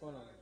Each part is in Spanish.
Hold on.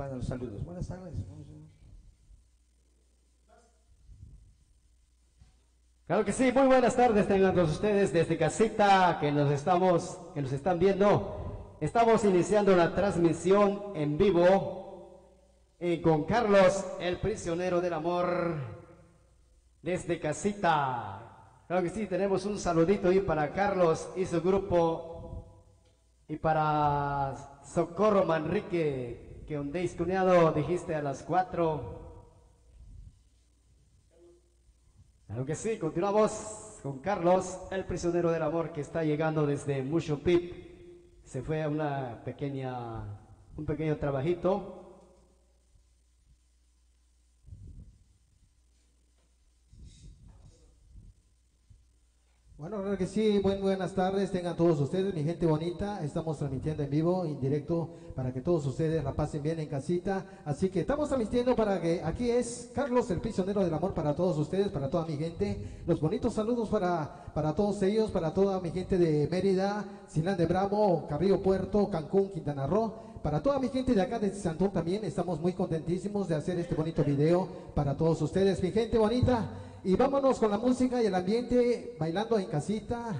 A los saludos. Buenas tardes. Claro que sí, muy buenas tardes tengan todos ustedes desde casita que nos estamos, que nos están viendo. Estamos iniciando la transmisión en vivo eh, con Carlos, el prisionero del amor, desde casita. Claro que sí, tenemos un saludito ahí para Carlos y su grupo y para Socorro Manrique, que un cuñado, dijiste a las cuatro. Claro que sí, continuamos con Carlos, el prisionero del amor que está llegando desde Mucho Pip. se fue a una pequeña, un pequeño trabajito. Bueno, claro que sí, Buen, buenas tardes, tengan todos ustedes, mi gente bonita, estamos transmitiendo en vivo, en directo, para que todos ustedes la pasen bien en casita, así que estamos transmitiendo para que, aquí es Carlos, el prisionero del amor para todos ustedes, para toda mi gente, los bonitos saludos para, para todos ellos, para toda mi gente de Mérida, Silán de Bravo, Carrillo Puerto, Cancún, Quintana Roo, para toda mi gente de acá de Santón también, estamos muy contentísimos de hacer este bonito video para todos ustedes, mi gente bonita. Y vámonos con la música y el ambiente bailando en casita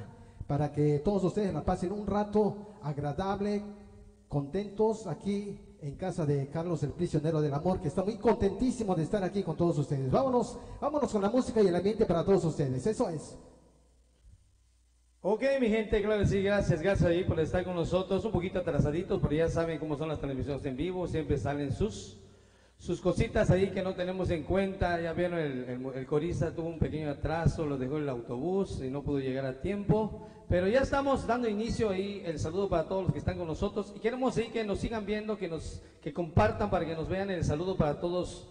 para que todos ustedes la pasen un rato agradable, contentos aquí en casa de Carlos el prisionero del amor, que está muy contentísimo de estar aquí con todos ustedes. Vámonos, vámonos con la música y el ambiente para todos ustedes. Eso es. Ok, mi gente, claro sí, gracias, gracias ahí por estar con nosotros, un poquito atrasaditos, pero ya saben cómo son las transmisiones en vivo, siempre salen sus sus cositas ahí que no tenemos en cuenta. Ya vieron, el, el, corista tuvo un pequeño atraso, lo dejó el autobús y no pudo llegar a tiempo. Pero ya estamos dando inicio ahí, el saludo para todos los que están con nosotros. Y queremos ahí que nos sigan viendo, que nos que compartan para que nos vean el saludo para todos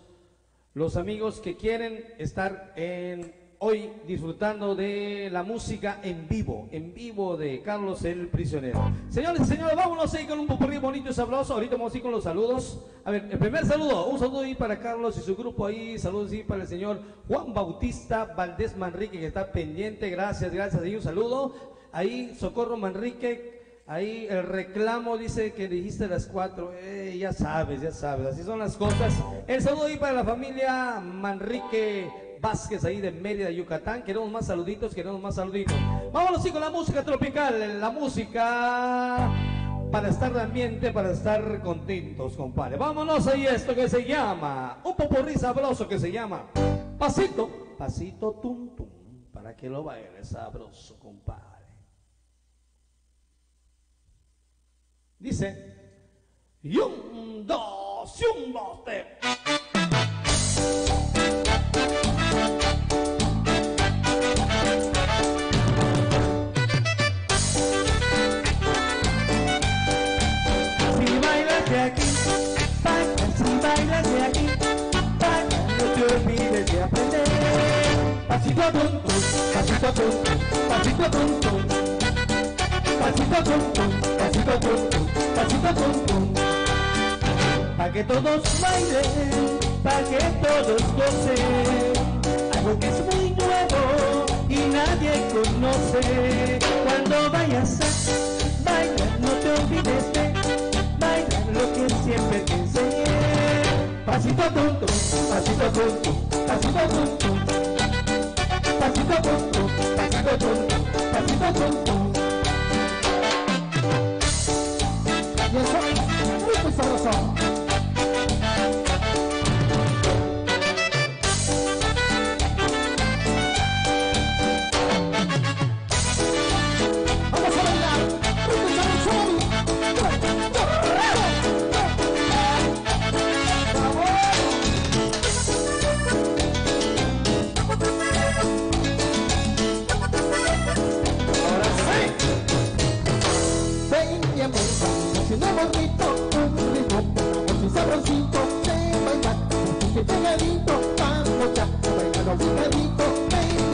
los amigos que quieren estar en hoy disfrutando de la música en vivo, en vivo de Carlos el Prisionero. Señores y señores, vámonos ahí con un popurrí bonito y sabroso. Ahorita vamos a ir con los saludos. A ver, el primer saludo, un saludo ahí para Carlos y su grupo ahí. Saludos ahí para el señor Juan Bautista Valdés Manrique que está pendiente. Gracias, gracias. Y un saludo. Ahí, Socorro Manrique. Ahí el reclamo dice que dijiste las cuatro. Eh, ya sabes, ya sabes. Así son las cosas. El saludo ahí para la familia Manrique Vázquez ahí de Mérida, Yucatán. Queremos más saluditos, queremos más saluditos. Vámonos sí con la música tropical, la música para estar de ambiente, para estar contentos, compadre. Vámonos ahí esto que se llama, un popurrí sabroso que se llama Pasito, Pasito Tum Tum, para que lo baile sabroso, compadre. Dice, y dos, y un, dos, tres. Pasito a tonto, pasito a tonto, pasito a tonto, pasito a tonto, pasito a tonto, pasito a tonto, pa' que todos bailen, pa' que todos gocen, algo que es muy nuevo y nadie conoce, cuando vayas a bailar no te olvides de bailar lo que siempre te enseñé, pasito tonto, pasito tonto, pasito tonto, pasito tonto, pasito pasito. Y eso es muy sabroso. mi pegadito, vamos pegadito, amor, que bonito, un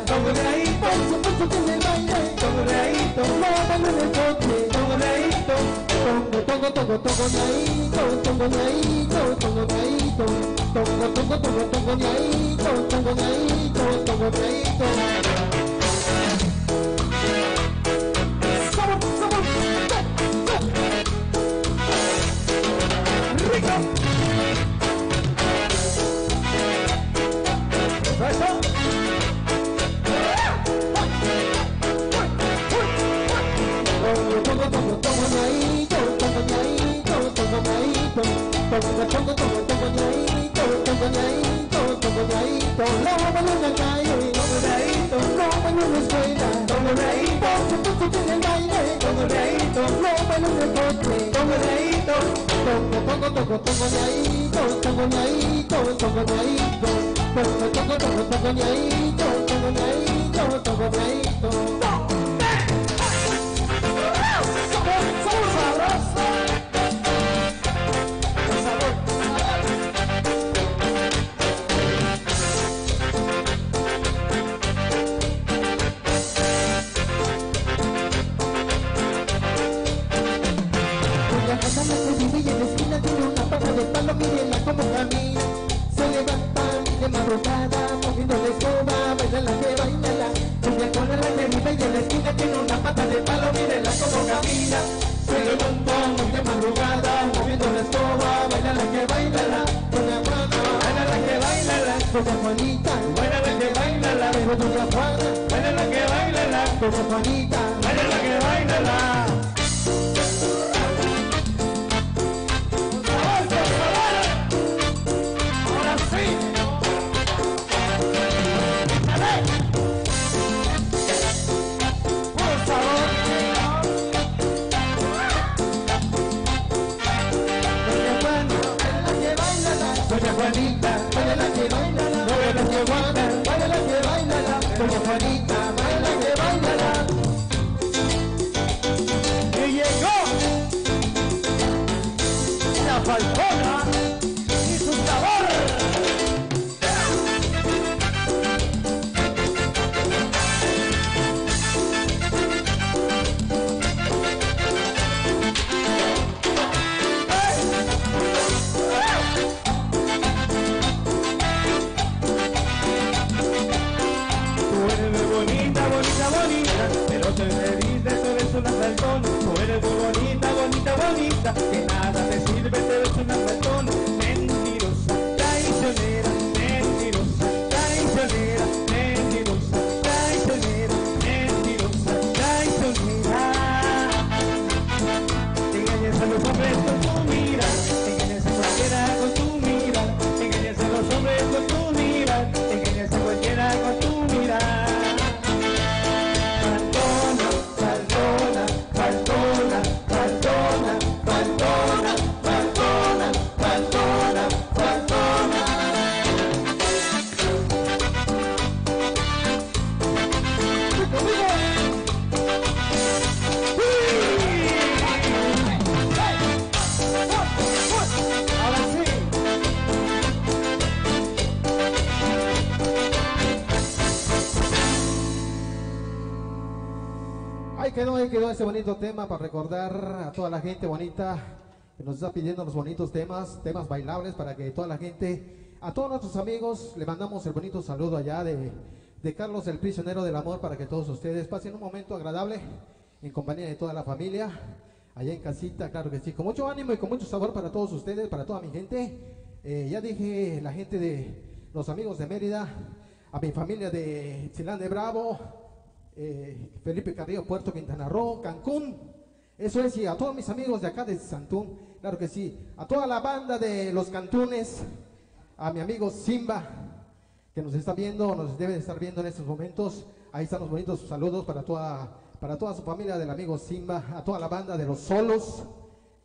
Tongo, la calle, por supuesto que se baile, tongo, ñaito, lora en el coche, tongo, ñaito, tongo tongo tongo tongo ñaito tongo ñaito tongo ñaito tongo tongo tongo tongo ñaito tongo ñaito tongo ñaito Tongo chongo tongo tongo ñaito, tongo ñaito, tongo ñaito. Lobo en la calle, ñaito. Lobo en la escuela, tongo ñaito. Tutuco en el baile, tongo ñaito. Lobo en el deporte, tongo ñaito. Tongo tongo tongo tongo ñaito, tongo ñaito, tongo ñaito. Tongo tongo tongo tongo ñaito, tongo ñaito, tongo ñaito. Doña Juanita, baila la que baila la. Doña Juana, baila la que baila la. Doña Juanita, baila la que baila la. Tema para recordar a toda la gente bonita que nos está pidiendo los bonitos temas, temas bailables para que toda la gente, a todos nuestros amigos, le mandamos el bonito saludo allá de, de Carlos el prisionero del amor para que todos ustedes pasen un momento agradable en compañía de toda la familia, allá en casita, claro que sí, con mucho ánimo y con mucho sabor para todos ustedes, para toda mi gente. Eh, ya dije la gente de los amigos de Mérida, a mi familia de Chilán de Bravo, eh, Felipe Carrillo, Puerto Quintana Roo, Cancún. Eso es, y a todos mis amigos de acá de Santún, claro que sí. A toda la banda de los Cantunes, a mi amigo Simba, que nos está viendo, nos debe de estar viendo en estos momentos. Ahí están los bonitos saludos para toda, para toda su familia del amigo Simba, a toda la banda de los solos.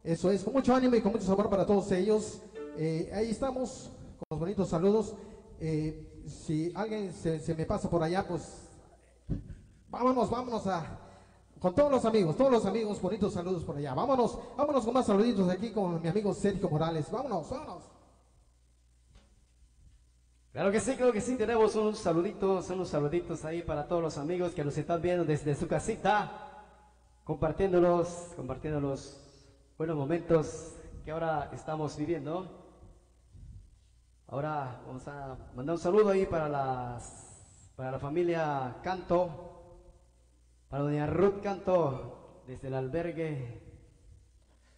Eso es, con mucho ánimo y con mucho sabor para todos ellos. Eh, ahí estamos, con los bonitos saludos. Eh, si alguien se me pasa por allá, pues Vámonos, vámonos a con todos los amigos, todos los amigos, bonitos saludos por allá. Vámonos, vámonos con más saluditos aquí con mi amigo Sergio Morales. Vámonos, vámonos. Claro que sí, claro que sí, tenemos unos saluditos, unos saluditos ahí para todos los amigos que nos están viendo desde su casita, compartiéndolos, compartiendo los buenos momentos que ahora estamos viviendo. Ahora vamos a mandar un saludo ahí para las, para la familia Canto, para doña Ruth Canto, desde el albergue.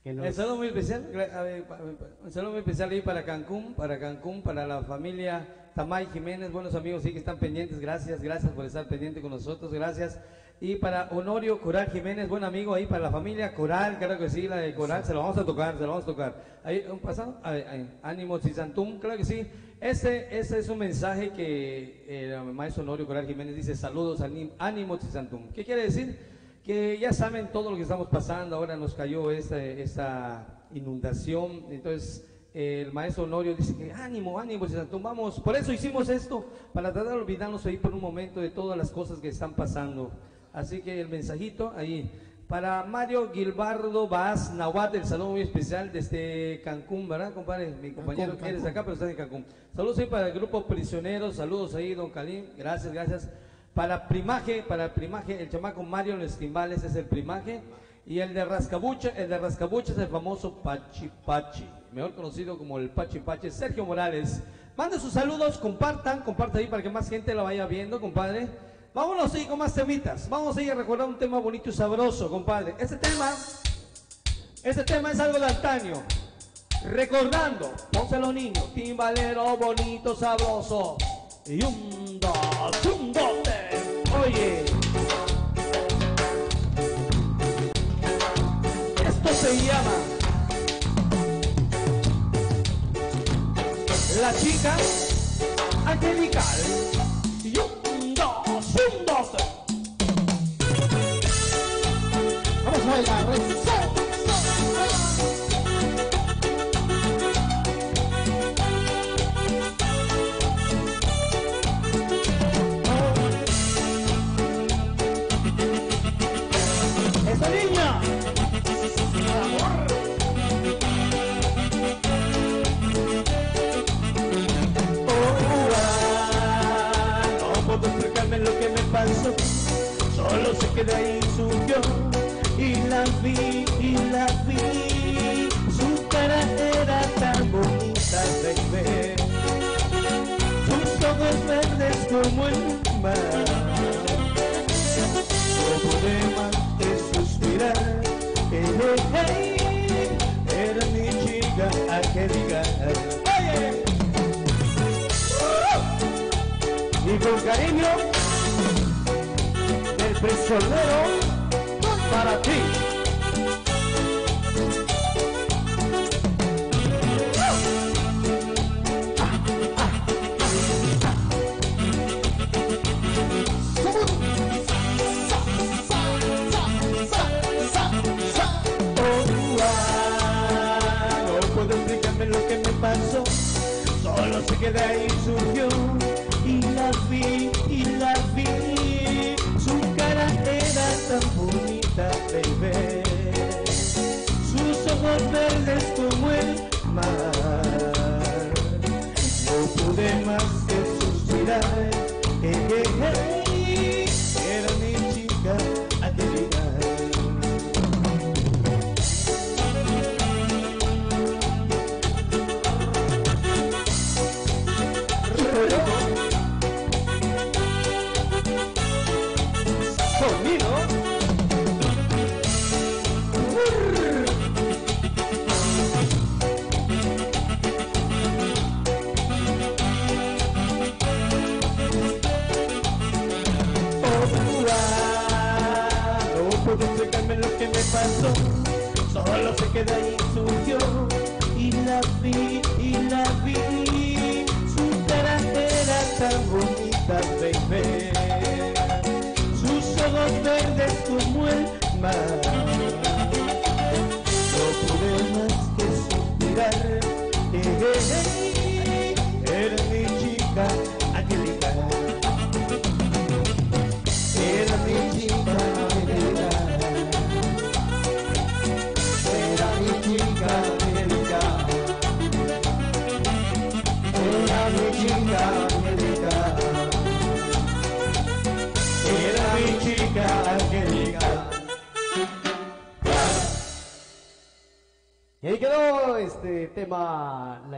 Que nos- Un saludo muy especial, a ver, un saludo muy especial ahí para Cancún, para Cancún, para la familia Tamay Jiménez, buenos amigos, sí que están pendientes, gracias, gracias por estar pendiente con nosotros, gracias. Y para Honorio Coral Jiménez, buen amigo ahí para la familia Coral, claro que sí, la de Coral, se lo vamos a tocar, se lo vamos a tocar. Ahí, un pasado, Ahí, ahí, ánimo Chisantum, claro que sí. Ese, ese es un mensaje que eh, el maestro Honorio Coral Jiménez dice, saludos, ánimo Chisantum. ¿Qué quiere decir? que ya saben todo lo que estamos pasando, ahora nos cayó esta, esta, inundación. Entonces, el maestro Honorio dice que ánimo, ánimo, vamos. Por eso hicimos esto, para tratar de olvidarnos ahí por un momento de todas las cosas que están pasando. Así que el mensajito ahí. Para Mario Gilbardo Vaz Nahuat, el saludo muy especial desde Cancún, ¿verdad, compadre? Mi compañero que eres acá, pero está en Cancún. Saludos ahí para el grupo Prisioneros, saludos ahí, don Kalim, gracias, gracias. Para Primaje, para Primaje, el chamaco Mario en los timbales es el Primaje. Y el de Rascabuche, el de Rascabuche es el famoso Pachi Pachi, mejor conocido como el Pachi Pachi, Sergio Morales. Mande sus saludos, compartan, compartan ahí para que más gente lo vaya viendo, compadre. Vámonos a con más temitas. Vamos a ir a recordar un tema bonito y sabroso, compadre. Este tema, este tema es algo de antaño. Recordando, pónselo niño, timbalero bonito, sabroso. Y un dos, un dos, Oye. Esto se llama La chica angelical. Vamos a bailar, de ahí ojos verdes como el mar. No pude más que suspirar, hey, era mi chica angelical. Oye. Y con cariño prisionero para ti. no sé qué de ahí surgió y la vi, y la vi, su cara era tan bonita, baby, sus ojos verdes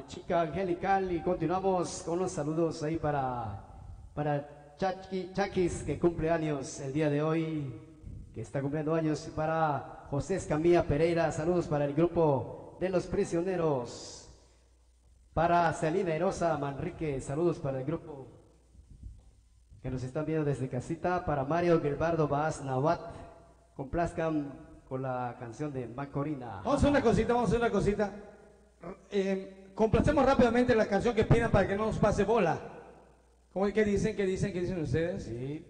chica angelical y continuamos con los saludos ahí para, para Chakis que cumple años el día de hoy, que está cumpliendo años, y para José Escamilla Pereira, saludos para el grupo de los prisioneros, para Celina Erosa Manrique, saludos para el grupo que nos están viendo desde casita, para Mario Gilbardo Baaz Nawat, complazcan con la canción de Macorina. Vamos a hacer una cosita, vamos a hacer una cosita. Eh, complacemos rápidamente la canción que pidan para que no nos pase bola. ¿Cómo, ¿Qué dicen? ¿Qué dicen? ¿Qué dicen ustedes? Sí.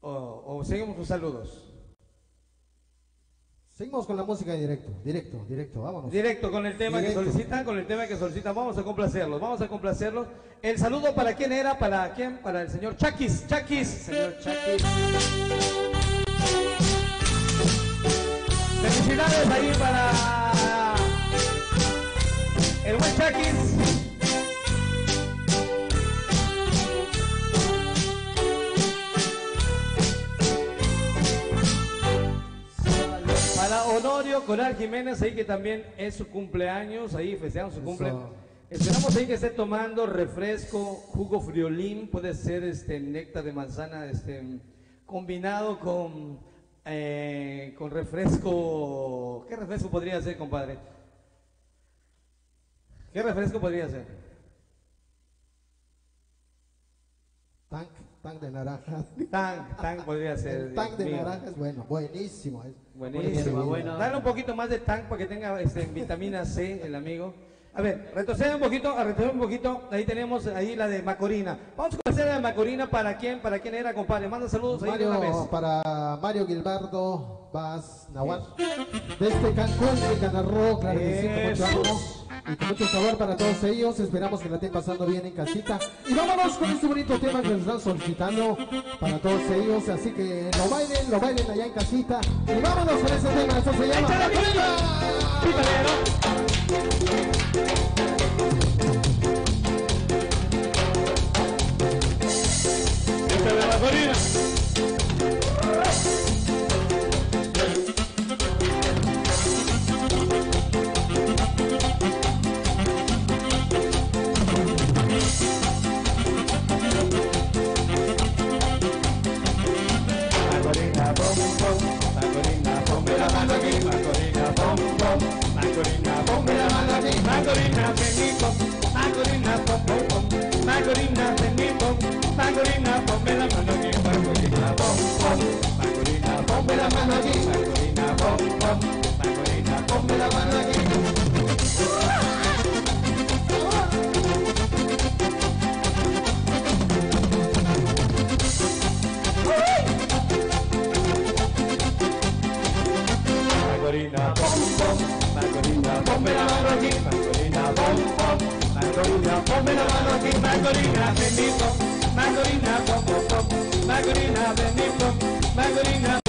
O, seguimos con saludos. Seguimos con la música en directo, directo, directo, vámonos. Directo con el tema Directo. que solicitan, con el tema que solicitan, vamos a complacerlos, vamos a complacerlos. El saludo para quién era, para quién, para el señor Chakis, Chakis. Señor Chakis. Felicidades ahí para el buen Chakis. Para Honorio Coral Jiménez, ahí que también es su cumpleaños, ahí festejamos su cumpleaños. Esperamos ahí que esté tomando refresco, jugo friolín, puede ser este néctar de manzana, este combinado con eh, con refresco. ¿Qué refresco podría ser, compadre? ¿Qué refresco podría ser? Tank, tank de naranja. Tan, tan podría ser. El tank de mío. naranja es bueno, buenísimo. es Buenísimo, bueno. Dale un poquito más de tank para que tenga este, vitamina C el amigo. A ver, retrocede un poquito, a retroceder un poquito. Ahí tenemos ahí la de Macorina. Vamos a conocer la de Macorina para quién, para quién era, compadre. Manda saludos ahí de una vez. Mario, para Mario Gilbardo Vaz Nahuatl, desde Cancún, Quintana Roo, claro Eso. y con mucho sabor para todos ellos. Esperamos que la estén pasando bien en casita. Y vámonos con este bonito tema que nos están solicitando para todos ellos. Así que lo bailen, lo bailen allá en casita. Y vámonos con ese tema. Esto se llama ¡Échale, la mano aquí, Macorina, bom, bom, Macorina, ponme la mano aquí, Macorina, ven y pom, Macorina, pom, pom, pom, Macorina, ven y pom, Macorina, ponme la mano aquí, Macorina, bom, bom, Macorina, ponme la mano aquí, Macorina, bom, bom, Macorina, ponme la mano aquí. Bom, bom, Macorina, ponme la mano aquí, Macorina, bom, bom, Macorina, ponme la mano aquí, Macorina, bendito, Macorina, bom, bom, bom, bendito, Macorina, ponme la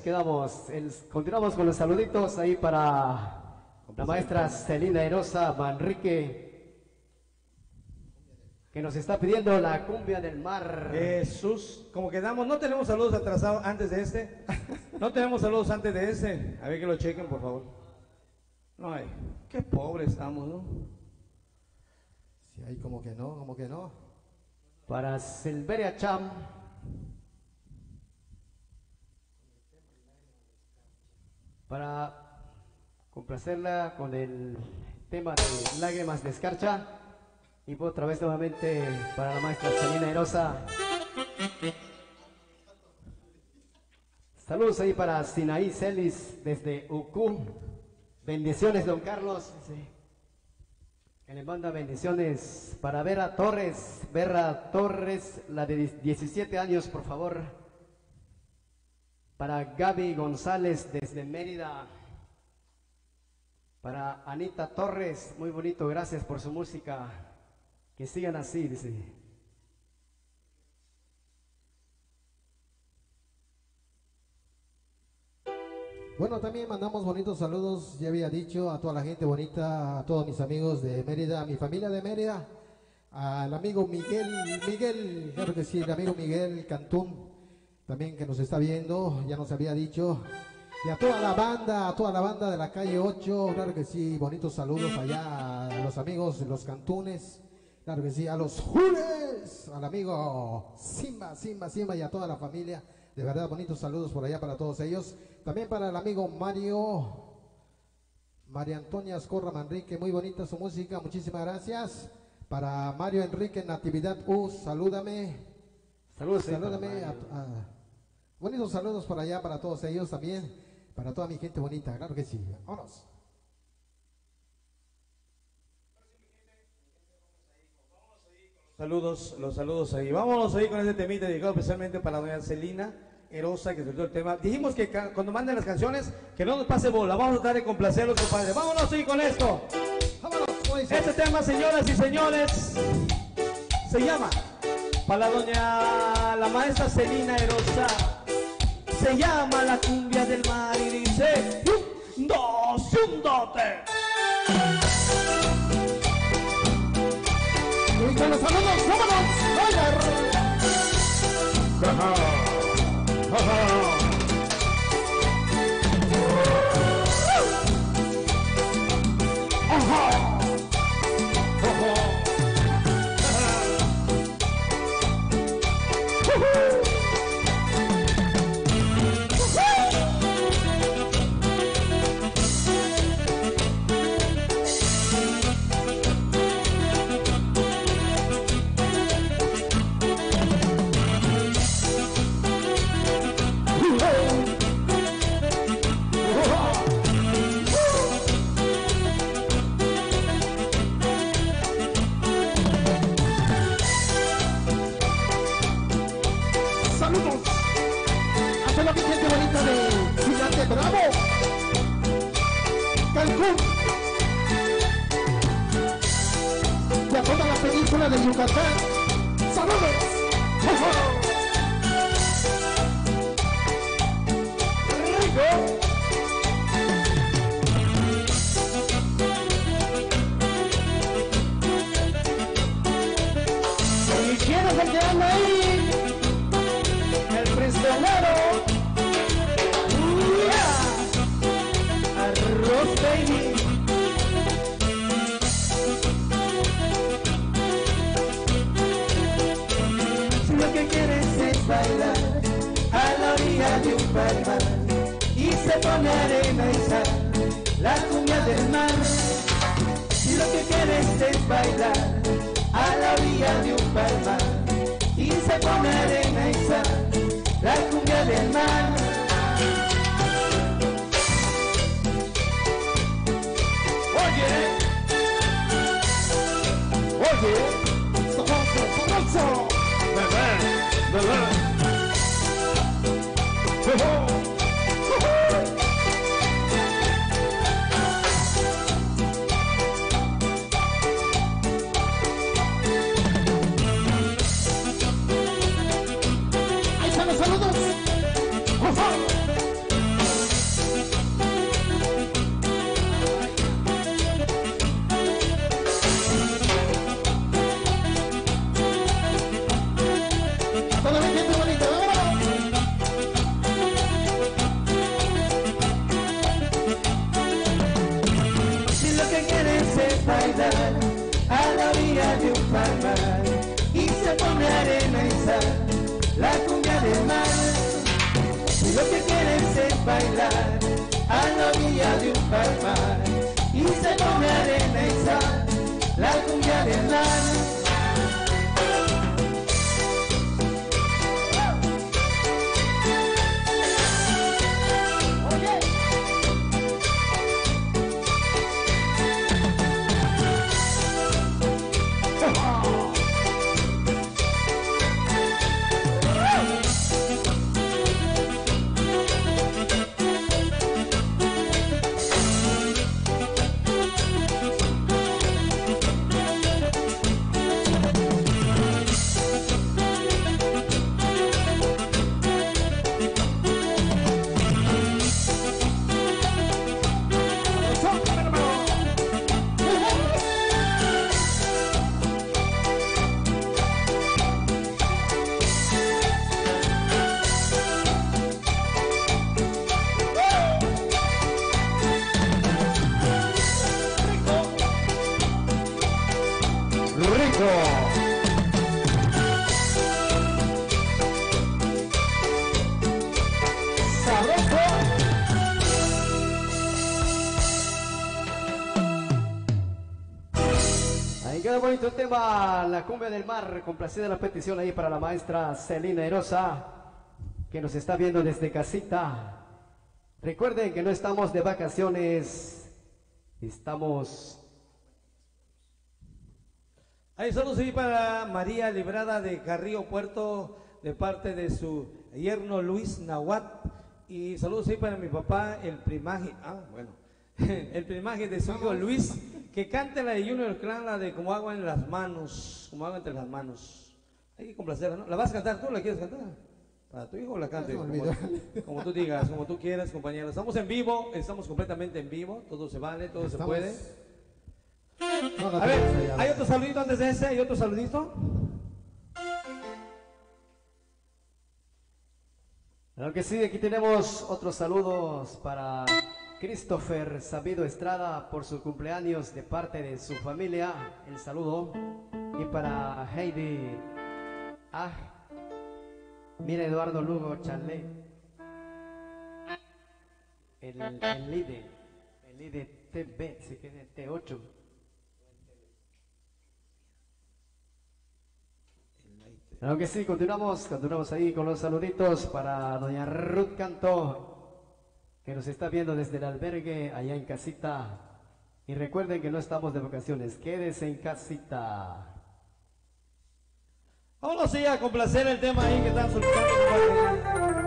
ahí quedamos. El- continuamos con los saluditos ahí para la maestra Celina Erosa Manrique, que nos está pidiendo la cumbia del mar. Jesús, como quedamos, no tenemos saludos atrasados antes de este. No tenemos saludos antes de este. A ver que lo chequen, por favor. No hay. Qué pobre estamos, ¿no? Sí, ahí como que no, como que no. Para Silveria Cham. Para complacerla con el tema de Lágrimas de Escarcha. Y por otra vez nuevamente para la maestra Celina Erosa. Saludos ahí para Sinaí Celis desde Ucú. Bendiciones, don Carlos. Que le manda bendiciones para Vera Torres. Vera Torres, la de 17 años, por favor. Para Gaby González desde Mérida. Para Anita Torres, muy bonito, gracias por su música. Que sigan así, dice. Bueno, también mandamos bonitos saludos, ya había dicho, a toda la gente bonita, a todos mis amigos de Mérida, a mi familia de Mérida, al amigo Miguel, Miguel, claro que sí, el amigo Miguel Cantún, también que nos está viendo, ya nos había dicho, y a toda la banda, a toda la banda de la calle 8, claro que sí, bonitos saludos allá a los amigos de los Cantunes, claro que sí, a los Jules, al amigo Simba, Simba, Simba y a toda la familia. De verdad, bonitos saludos por allá para todos ellos. También para el amigo Mario, María Antonia Escorra Manrique, muy bonita su música, muchísimas gracias. Para Mario Enrique Natividad U, salúdame. Saludos, salúdame. A, bonitos saludos por allá para todos ellos también, para toda mi gente bonita, claro que sí. Vámonos. Saludos, los saludos ahí. Vámonos ahí con ese temita dedicado especialmente para doña Celina Erosa que soltó el tema. Dijimos que cuando manden las canciones, que no nos pase bola. Vamos a tratar de complacerlos, compadre. Vámonos ahí con esto. Vámonos. Este tema, señoras y señores, se llama para la doña, la maestra Celina Erosa. Se llama la cumbia del mar y dice, un, dos, un, dote. Y con los vámonos. el Yucatán. se pone arena y sal, la cumbia del mar. Si lo que quieres es bailar a la orilla de un palmar, y se pone arena y sal, la cumbia del mar. Oye, oye, oye, oye, oye, tema, la cumbia del mar, complacida la petición ahí para la maestra Celina Erosa, que nos está viendo desde casita. Recuerden que no estamos de vacaciones, estamos... Hay saludos ahí para María Librada de Carrillo Puerto, de parte de su yerno Luis Nahuat. Y saludos ahí para mi papá, el primaje, ah, bueno, el primaje de su hijo Luis, que cante la de Junior Clan, la de Como agua en las manos, como agua entre las manos. Hay que complacerla, ¿no? ¿La vas a cantar tú? ¿La quieres cantar? ¿Para tu hijo o la cante? Como, tú digas, como tú quieras, compañero. Estamos en vivo, estamos completamente en vivo, todo se vale, todo se puede. No, no A ver. ¿hay otro saludito antes de ese? ¿Hay otro saludito? Claro que sí, aquí tenemos otros saludos para Christopher Sabido Estrada por su cumpleaños de parte de su familia, el saludo. Y para Heidi, ah, mira Eduardo Lugo Charlet, el, el líder, el líder TB, queda T8. Claro que sí, continuamos, continuamos ahí con los saluditos para doña Ruth Canto, que nos está viendo desde el albergue allá en casita. Y recuerden que no estamos de vacaciones, quédese en casita. Vámonos sí a complacer el tema ahí que están solicitando.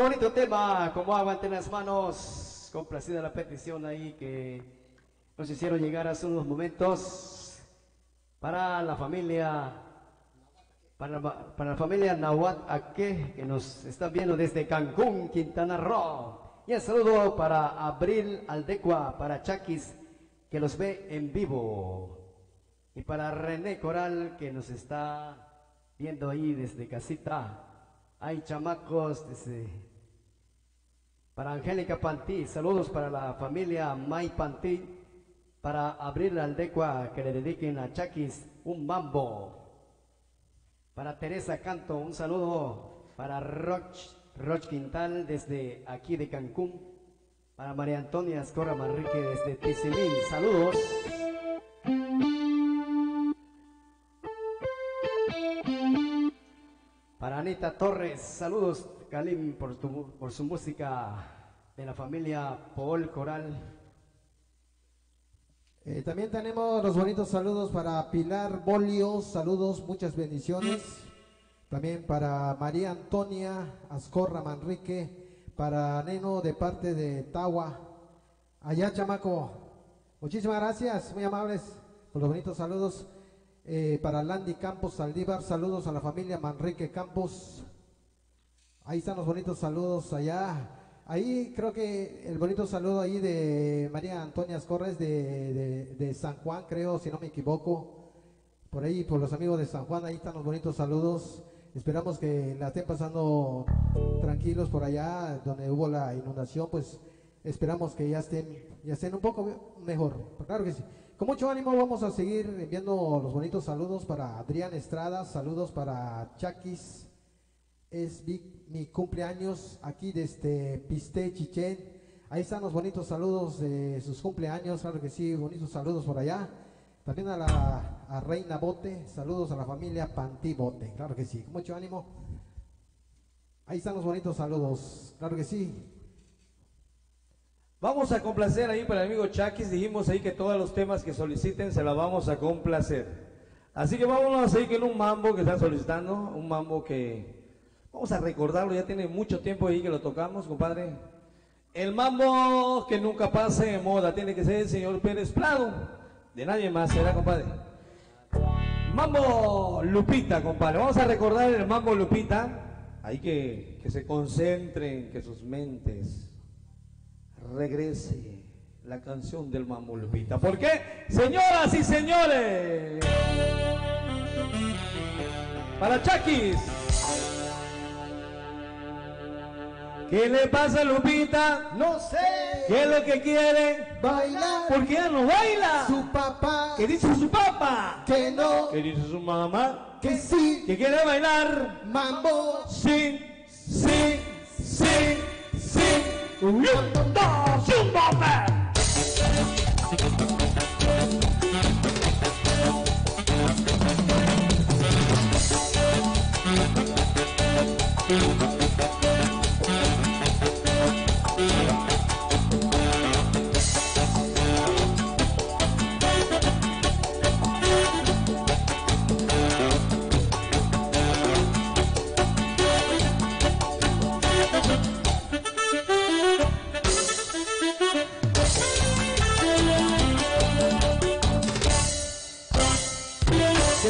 Bonito tema, como agua entre las manos, complacida la petición ahí que nos hicieron llegar hace unos momentos para la familia, para, para la familia Nahuatl que nos está viendo desde Cancún, Quintana Roo. Y el saludo para Abril Aldecua, para Chaquis, que los ve en vivo. Y para René Coral, que nos está viendo ahí desde casita. Hay chamacos desde... Para Angélica Pantí, saludos para la familia May Pantí. Para Abril Aldecua, que le dediquen a Chaquis un mambo. Para Teresa Canto, un saludo. Para Roch, Roch Quintal, desde aquí de Cancún. Para María Antonia Escorra Manrique, desde Tizimín, saludos. Para Anita Torres, saludos, Kalim, por, tu- por su música de la familia Paul Coral. Eh, también tenemos los bonitos saludos para Pilar Bolio, saludos, muchas bendiciones. También para María Antonia Ascorra Manrique, para Neno de parte de Tawa. Allá, chamaco. Muchísimas gracias, muy amables por los bonitos saludos. Eh, para Landy Campos Saldívar, saludos a la familia Manrique Campos. Ahí están los bonitos saludos allá. Ahí creo que el bonito saludo ahí de María Antonia Escorres de, de- San Juan, creo, si no me equivoco. Por ahí, por los amigos de San Juan, ahí están los bonitos saludos. Esperamos que la estén pasando tranquilos por allá, donde hubo la inundación, pues esperamos que ya estén, ya estén un poco mejor. Claro que sí. Con mucho ánimo vamos a seguir enviando los bonitos saludos para Adrián Estrada, saludos para Chaquis, es mi cumpleaños aquí desde Piste Chichén. Ahí están los bonitos saludos de sus cumpleaños, claro que sí, bonitos saludos por allá. También a la Reina Bote, saludos a la familia Pantí Bote, claro que sí, mucho ánimo. Ahí están los bonitos saludos, claro que sí. Vamos a complacer ahí para el amigo Chakis. Dijimos ahí que todos los temas que soliciten se la vamos a complacer. Así que vámonos ahí con un mambo que están solicitando. Un mambo que vamos a recordarlo. Ya tiene mucho tiempo ahí que lo tocamos, compadre. El mambo que nunca pase de moda tiene que ser el señor Pérez Prado. De nadie más será, compadre. Mambo Lupita, compadre. Vamos a recordar el mambo Lupita. Ahí que, que se concentren, que sus mentes regrese la canción del Mambo Lupita. ¿Por qué? Señoras y señores, para Chakis. ¿Qué le pasa a Lupita? No sé, ¿Qué es lo que quiere? bailar ¿Por qué no baila? su papá, ¿Qué dice su papá? que no, ¿Qué dice su mamá? que sí, ¿Que quiere bailar? mambo, Sí, sí, sí, sí. Un, dos, un,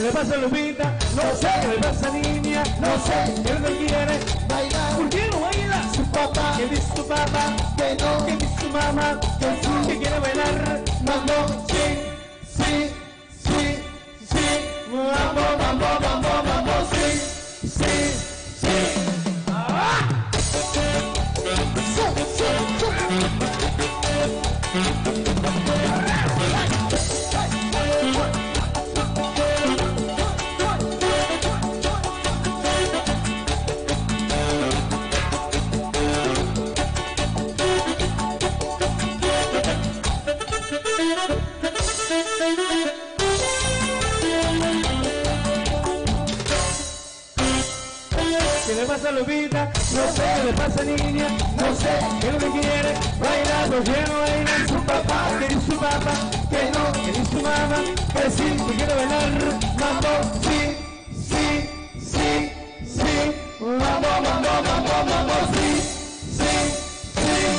¿Qué le pasa a Lupita? No sé. ¿Qué le pasa a niña? No sé. ¿Qué le quiere? Bailar ¿Por qué no baila? su papá, ¿Qué dice tu papá? que no, ¿Qué dice tu mamá? que sí, ¿Que quiere bailar? no, no, sí, sí, sí, sí. Vamos, vamos, vamos, vamos, No sé. ¿Qué le pasa niña? No sé. ¿Qué es lo que quiere? Bailar, ¿por qué no baila? Su papá, ¿qué dice su papá? Que no, ¿qué dice su mamá? Que sí, que quiere bailar. Mambo, sí, sí, sí, sí. Mambo, mambo, mambo, mambo, sí, sí, sí.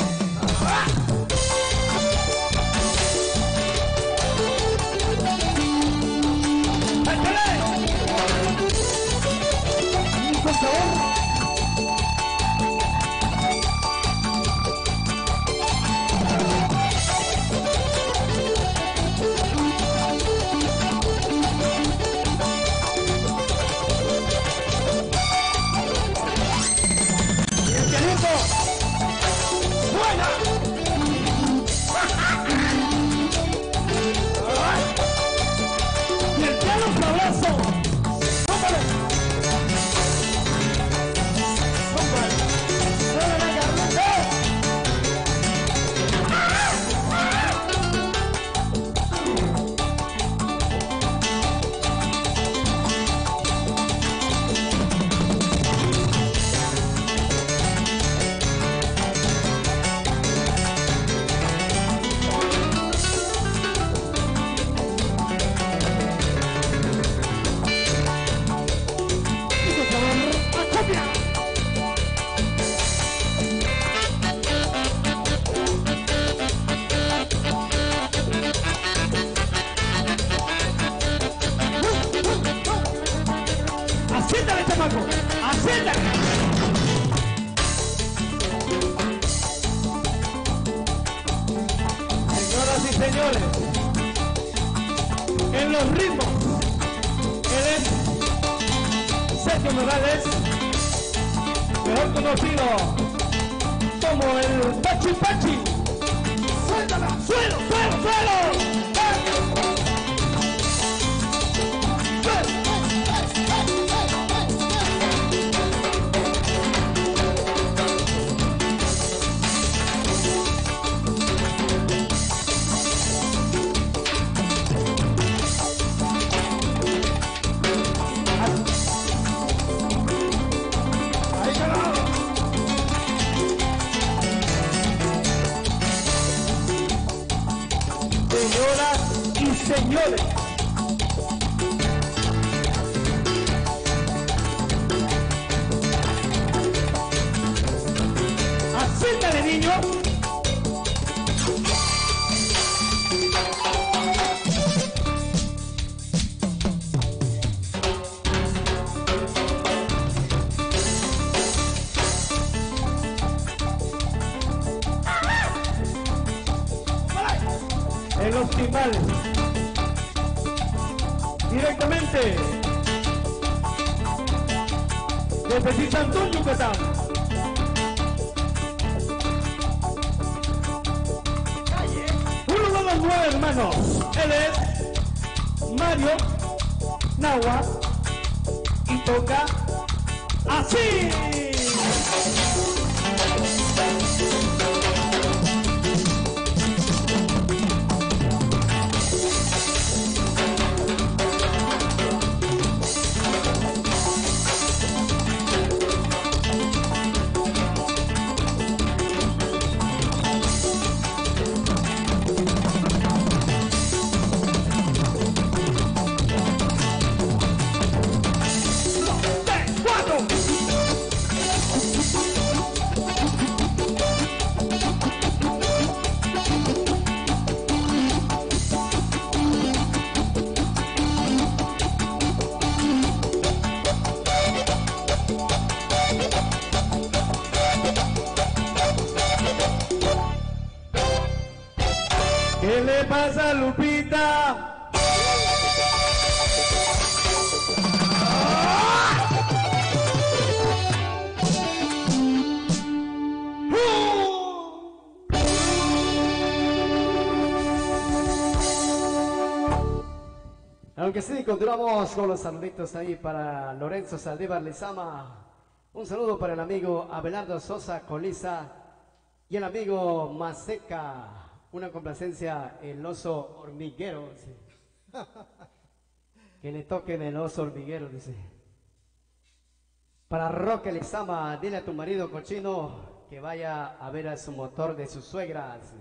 Pasa Lupita? Aunque sí, continuamos con los saluditos ahí para Lorenzo Saldívar Lizama. Un saludo para el amigo Abelardo Sosa Coliza y el amigo Maseca. Una complacencia, el oso hormiguero. Que le toquen el oso hormiguero, dice. Para Roque Lizama, dile a tu marido cochino que vaya a ver a su motor de su suegra. dice.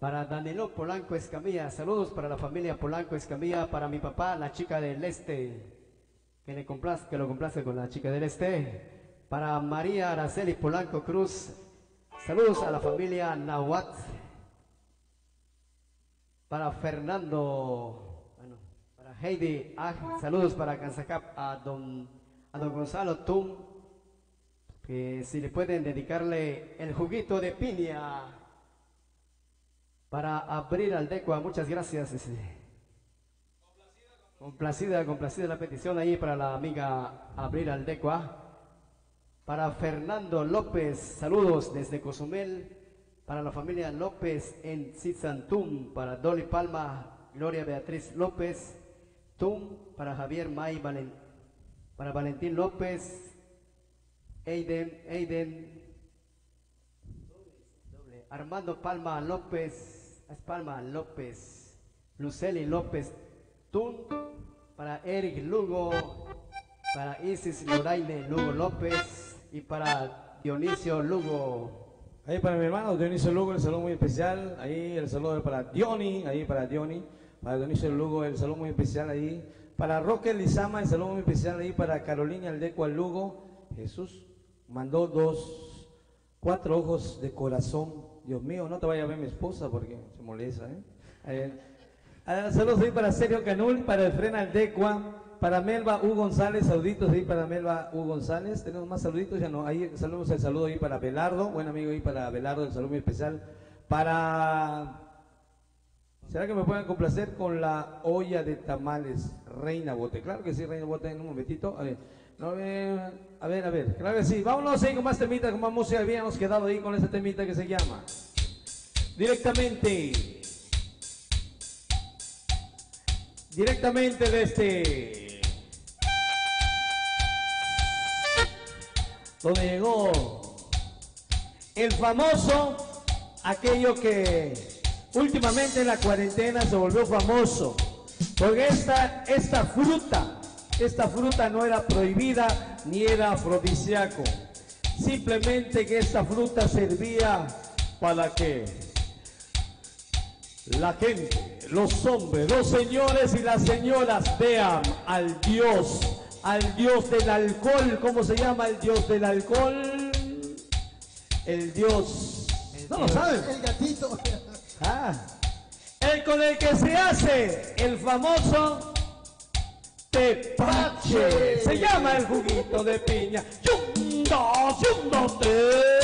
Para Danilo Polanco Escamilla, saludos para la familia Polanco Escamilla, para mi papá, la chica del este, que, le complace, que lo complace con la chica del este. Para María Araceli Polanco Cruz, saludos a la familia Nahuatl. Para Fernando, para Heidi saludos para Cansacap, a don, a don Gonzalo Tum, que si le pueden dedicarle el juguito de piña para abrir al Decua. Muchas gracias. Complacida, complacida la petición ahí para la amiga Abril Aldecua. Para Fernando López, saludos desde Cozumel. Para la familia López en Tzantum. Para Dolly Palma, Gloria Beatriz López. Tum. Para Javier May, Valen- para Valentín López. Eiden, Doble. Armando Palma López, Palma López, Luceli López Tun, para Eric Lugo, para Isis Loraine Lugo López y para Dionisio Lugo. Ahí para mi hermano Dionisio Lugo, el saludo muy especial. Ahí el saludo para Diony, ahí para Diony. Para Dionisio Lugo, el saludo muy especial ahí. Para Roque Lizama, el saludo muy especial ahí. Para Carolina Aldeco al Lugo. Jesús mandó dos, cuatro ojos de corazón. Dios mío, no te vaya a ver mi esposa porque se molesta, ¿eh? Ah, saludos ahí para Sergio Canul, para Efren Aldecua, para Melba U González, saluditos ahí para Melba U González. Tenemos más saluditos, ya no, ahí saludos el saludo ahí para Belardo, buen amigo ahí para Belardo, el saludo muy especial. Para ¿Será que me pueden complacer con la olla de tamales Reina Bote? Claro que sí, Reina Bote, en un momentito. A ver, a ver, a ver, claro que sí. Vámonos ahí con más temitas, con más música. Habíamos quedado ahí con ese temita que se llama Directamente. Directamente desde donde llegó el famoso, aquello que últimamente en la cuarentena se volvió famoso, porque esta, esta fruta, esta fruta no era prohibida ni era afrodisíaco, simplemente que esta fruta servía para que la gente, los hombres, los señores y las señoras vean al Dios, al Dios del alcohol, ¿cómo se llama el Dios del alcohol? El Dios, no lo saben. El gatito. Ah, el con el que se hace el famoso tepache. Se llama el juguito de piña. Y un, dos, y un, dos, tres.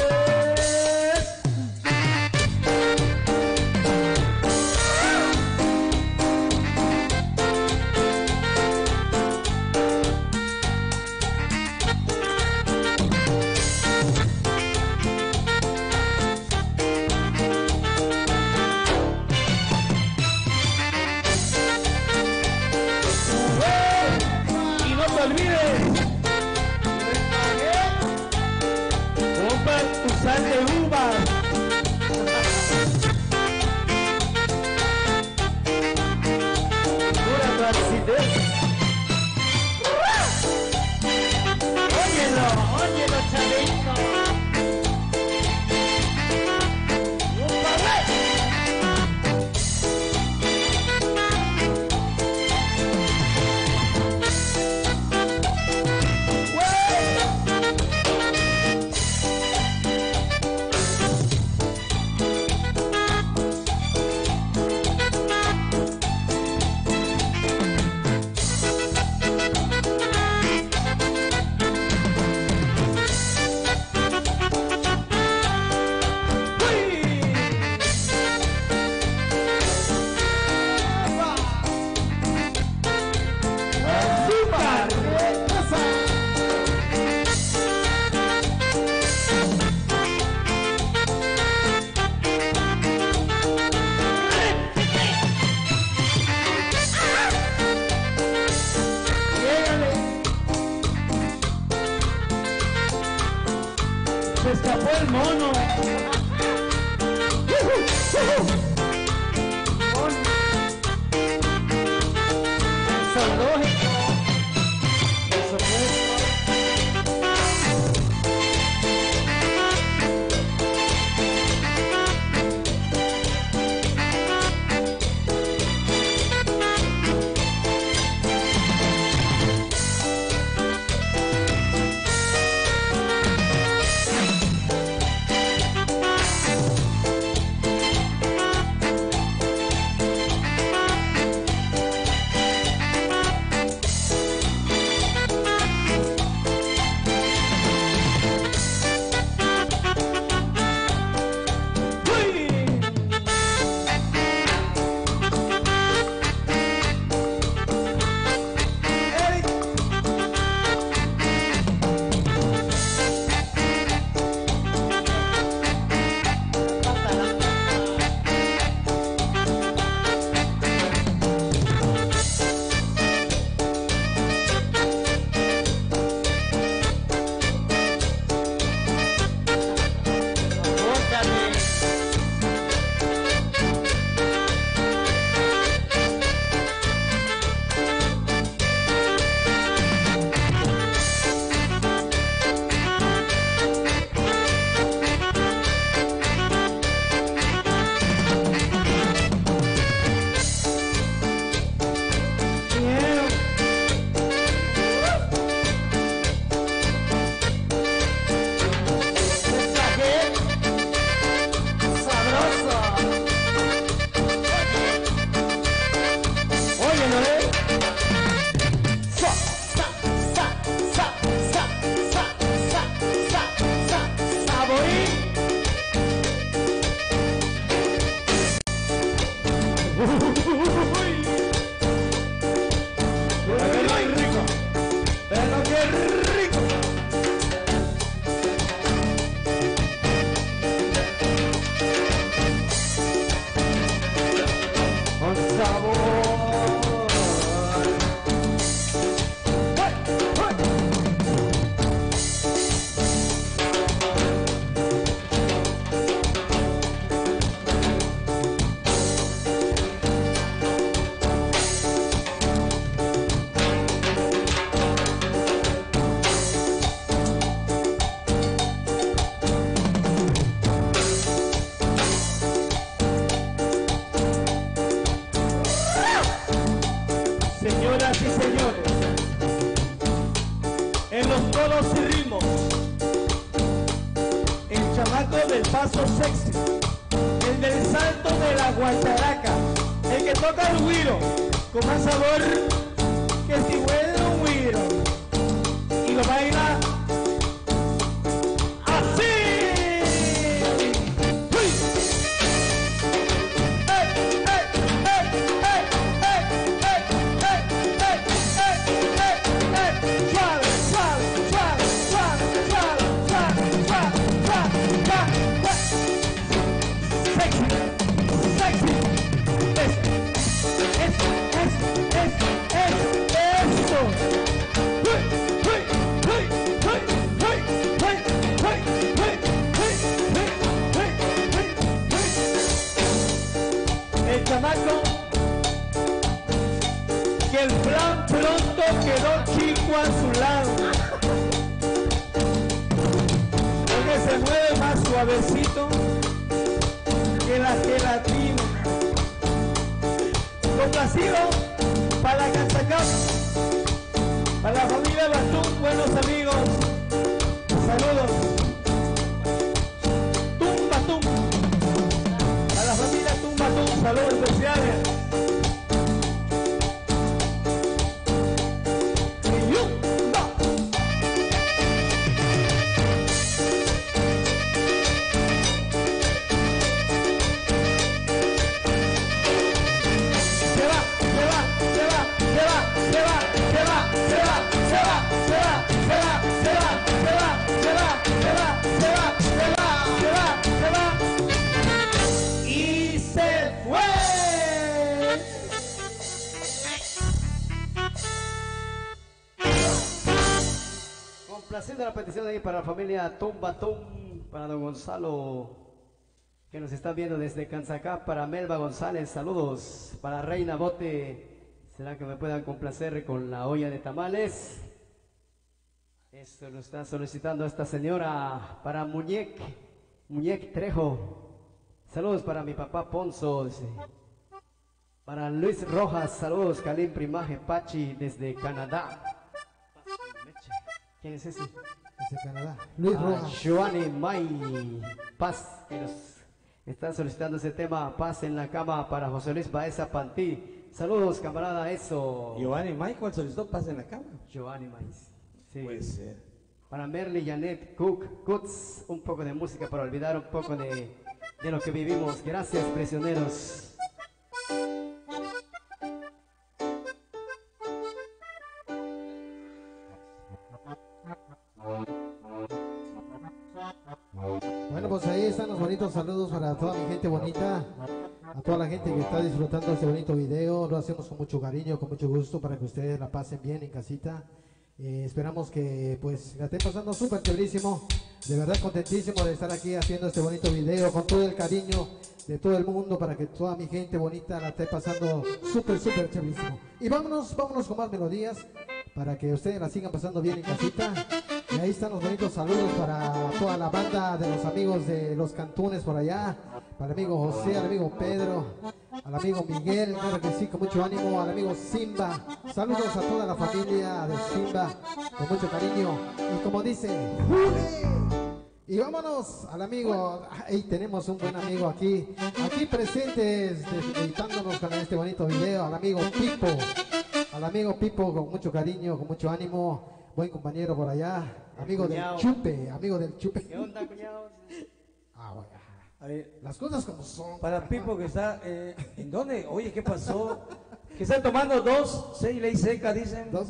Para la familia Tumba Tum, para don Gonzalo que nos están viendo desde Cansacá, para Melba González, saludos, para Reina Bote, ¿será que me puedan complacer con la olla de tamales? Esto lo está solicitando esta señora para Muñec, Muñec Trejo. Saludos para mi papá Ponzo. Para Luis Rojas, saludos, Kalim Primaje Pachi desde Canadá. ¿Quién es ese? Desde Canadá. Luis Ah, Rojas. Joanny May Paz, que nos están solicitando ese tema, Paz en la cama para José Luis Baeza Pantí. Saludos, camarada, eso. Giovanni Michael solicitó paz en la cama. Giovanni May. Sí. Puede ser. Para Merly Janet Cook, Cooks, un poco de música para olvidar un poco de, de lo que vivimos. Gracias, prisioneros. A toda la gente que está disfrutando este bonito video. Lo hacemos con mucho cariño, con mucho gusto para que ustedes la pasen bien en casita. Eh, esperamos que pues la estén pasando súper chéverísimo. De verdad contentísimo de estar aquí haciendo este bonito video con todo el cariño de todo el mundo para que toda mi gente bonita la esté pasando súper, súper chéverísimo. Y vámonos, vámonos con más melodías para que ustedes la sigan pasando bien en casita. Y ahí están los bonitos saludos para toda la banda de los amigos de los cantones por allá, para el amigo José, al amigo Pedro, al amigo Miguel, claro que sí, con mucho ánimo, al amigo Simba. Saludos a toda la familia de Simba, con mucho cariño. Y como dice, ¡Jule! Y vámonos al amigo, ahí tenemos un buen amigo aquí, aquí presentes, editándonos con este bonito video, al amigo Pipo, al amigo Pipo con mucho cariño, con mucho ánimo, buen compañero por allá, amigo del chupe, amigo del chupe. ¿Qué onda, cuñado? Ah, bueno, A ver, las cosas como son. para Pipo que está, eh, ¿en dónde? Oye, ¿qué pasó? Que están tomando dos, seis ley seca, dicen. Dos-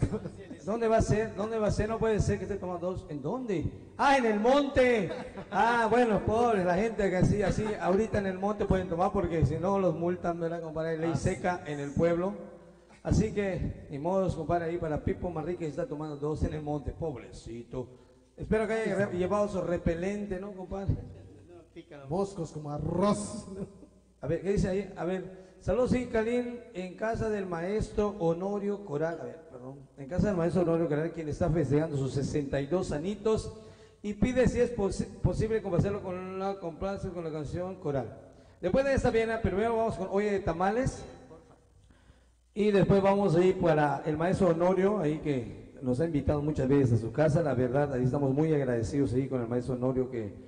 ¿Dónde va a ser? ¿Dónde va a ser? No puede ser que esté tomando dos. ¿En dónde? Ah, en el monte. Ah, bueno, pobre, la gente que así, así, ahorita en el monte pueden tomar porque si no los multan, ¿verdad, compadre? Ley seca en el pueblo. Así que, ni modos, compadre, ahí para Pipo Marrique que está tomando dos en el monte, pobrecito. Espero que haya llevado su repelente, ¿no, compadre? Moscos como arroz. A ver, ¿qué dice ahí? A ver, saludos, sí, Calín, en casa del maestro Honorio Coral, a ver, perdón, en casa del maestro Honorio Coral, quien está festejando sus 62 anitos y pide si es posi- posible complacerlo con la con la canción Coral. Después de esta viene, primero vamos con Oye de Tamales y después vamos a ir para el maestro Honorio, ahí que nos ha invitado muchas veces a su casa, la verdad, ahí estamos muy agradecidos ahí con el maestro Honorio que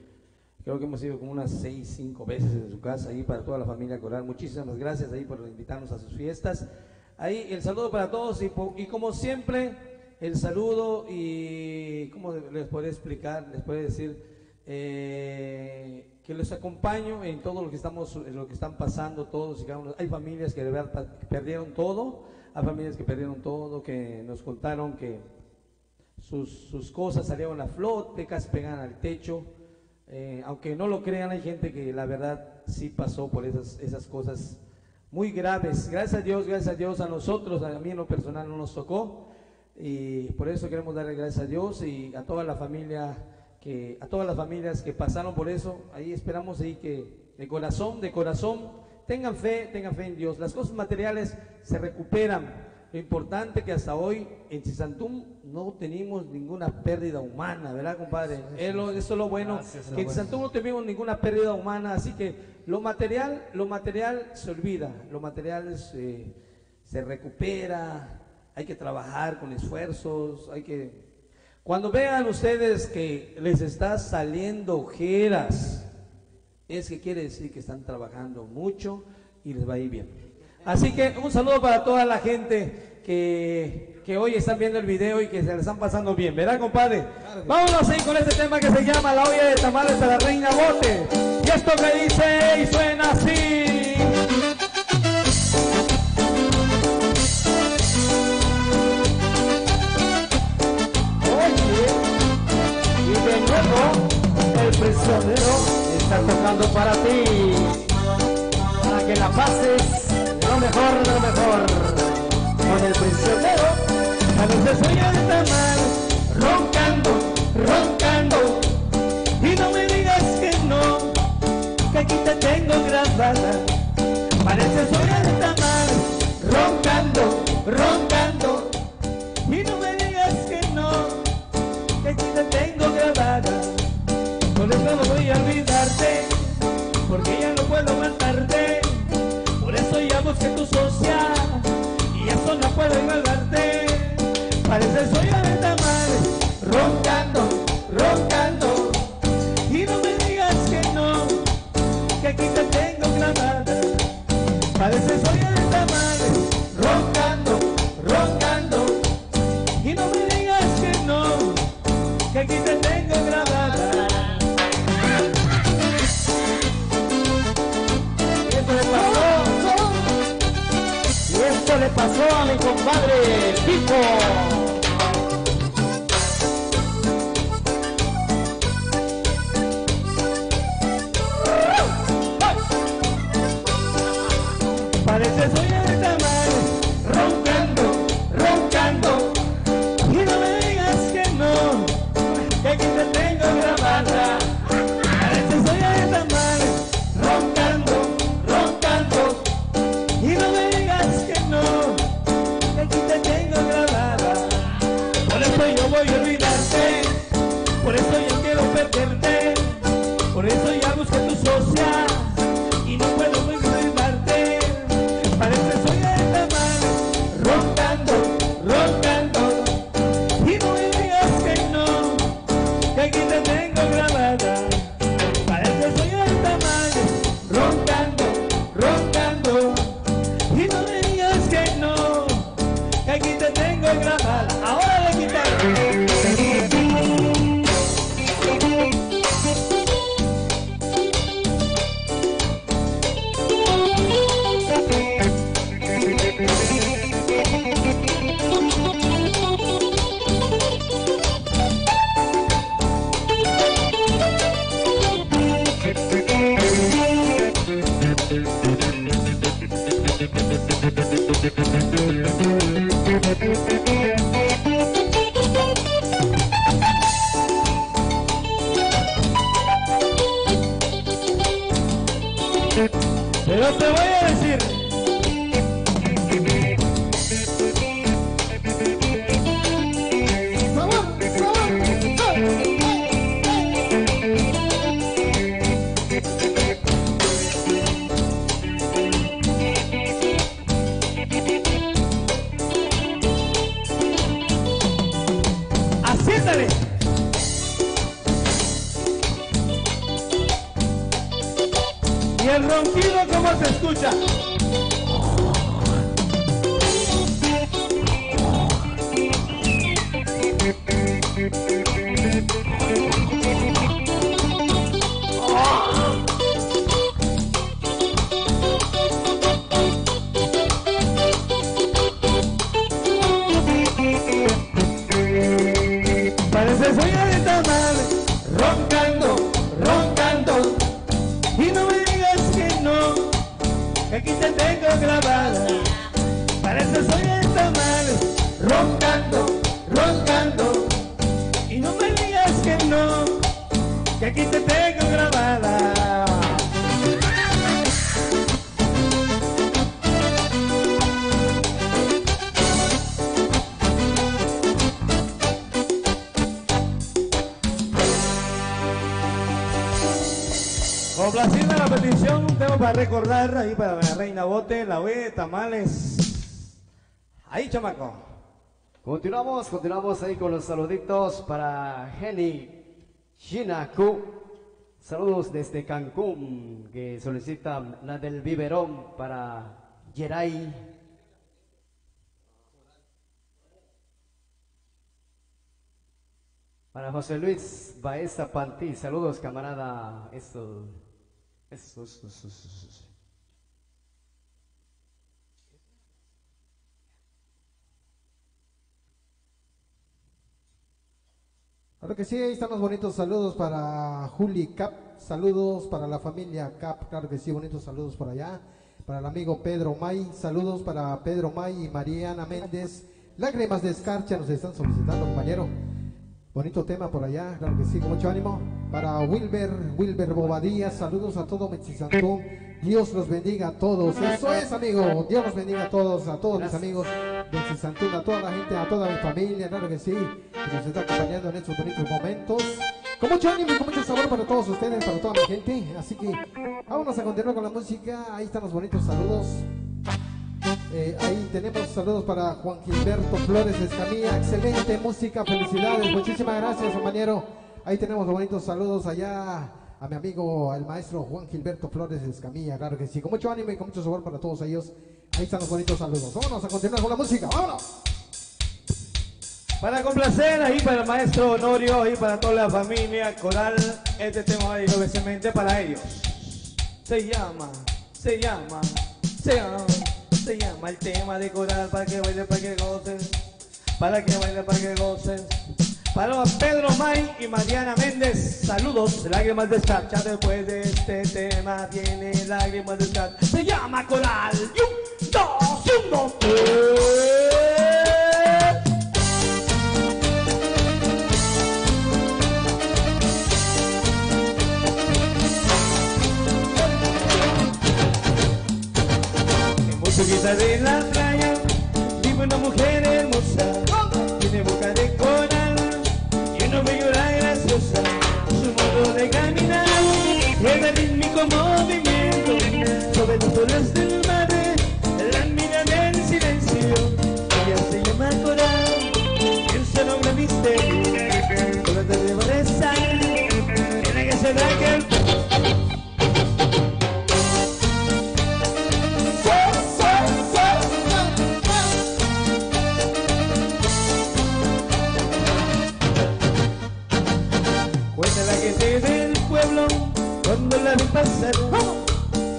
Creo que hemos ido como unas seis, cinco veces en su casa ahí para toda la familia coral. Muchísimas gracias ahí por invitarnos a sus fiestas. Ahí el saludo para todos y, y como siempre el saludo y cómo les puedo explicar, les puedo decir eh, que los acompaño en todo lo que estamos, en lo que están pasando todos. Hay familias que de verdad perdieron todo, hay familias que perdieron todo, que nos contaron que sus, sus cosas salieron a flote, casi pegan al techo. Eh, aunque no lo crean, hay gente que la verdad sí pasó por esas, esas cosas muy graves. Gracias a Dios, gracias a Dios, a nosotros, a mí en lo personal no nos tocó. Y por eso queremos darle gracias a Dios y a toda la familia que, a todas las familias que pasaron por eso. Ahí esperamos ahí que de corazón, de corazón, tengan fe, tengan fe en Dios. Las cosas materiales se recuperan. Lo importante que hasta hoy en Chisantum no tenemos ninguna pérdida humana, ¿verdad, compadre? Es lo- eso es lo bueno, Gracias, que en Chisantum no tuvimos ninguna pérdida humana, así que lo material, lo material se olvida, lo material se, se recupera, hay que trabajar con esfuerzos, hay que... Cuando vean ustedes que les está saliendo ojeras, es que quiere decir que están trabajando mucho y les va a ir bien. Así que un saludo para toda la gente que, que hoy están viendo el video y que se les están pasando bien, ¿verdad, compadre? Vámonos ahí con este tema que se llama La olla de tamales a la reina bote. Y esto que dice y suena así. Prisionero está tocando para ti, para que la pases lo mejor, lo mejor. Con el prisionero, a veces de tamal, roncando, roncando, y no me digas que no, que aquí te tengo grabada. Parece soy el tamal, roncando, roncando. Por eso no compadre Pico. Pero ahí para la reina bote, la B tamales. Ahí, chamaco. Continuamos, continuamos ahí con los saluditos para Jenny Shinaku. Saludos desde Cancún, que solicita la del biberón para Yeray. Para José Luis Baeza Pantí, saludos camarada. Eso, eso, eso, Claro que sí, ahí están los bonitos saludos para Juli Cap, saludos para la familia Cap, claro que sí, bonitos saludos por allá, para el amigo Pedro May, saludos para Pedro May y Mariana Méndez, lágrimas de escarcha nos están solicitando, compañero. Bonito tema por allá, claro que sí, con mucho ánimo. Para Wilber, Wilber Bobadilla, saludos a todo Mexicantú. Dios los bendiga a todos. Eso es, amigo. Dios los bendiga a todos, a todos mis amigos de Mexicantú, a toda la gente, a toda mi familia, claro que sí, que nos está acompañando en estos bonitos momentos. Con mucho ánimo y con mucho sabor para todos ustedes, para toda mi gente. Así que vámonos a continuar con la música. Ahí están los bonitos saludos. Eh, ahí tenemos saludos para Juan Gilberto Flores Escamilla. Excelente música, felicidades. Muchísimas gracias, compañero. Ahí tenemos los bonitos saludos allá a mi amigo, el maestro Juan Gilberto Flores Escamilla. Claro que sí, con mucho ánimo y con mucho sabor para todos ellos. Ahí están los bonitos saludos. Vámonos a continuar con la música. Vámonos. Para complacer ahí para el maestro Honorio y para toda la familia coral, este tema va obviamente para ellos. Se llama, se llama, se llama, se llama el tema de coral para que baile, para que goces, para que baile, para que goces. Para Pedro May y Mariana Méndez, saludos, lágrimas de escarcha. Después de este tema viene lágrimas de escarcha. Se llama coral. Y un, dos, y un, dos, Chiquita de la playa, vive una mujer hermosa, pasar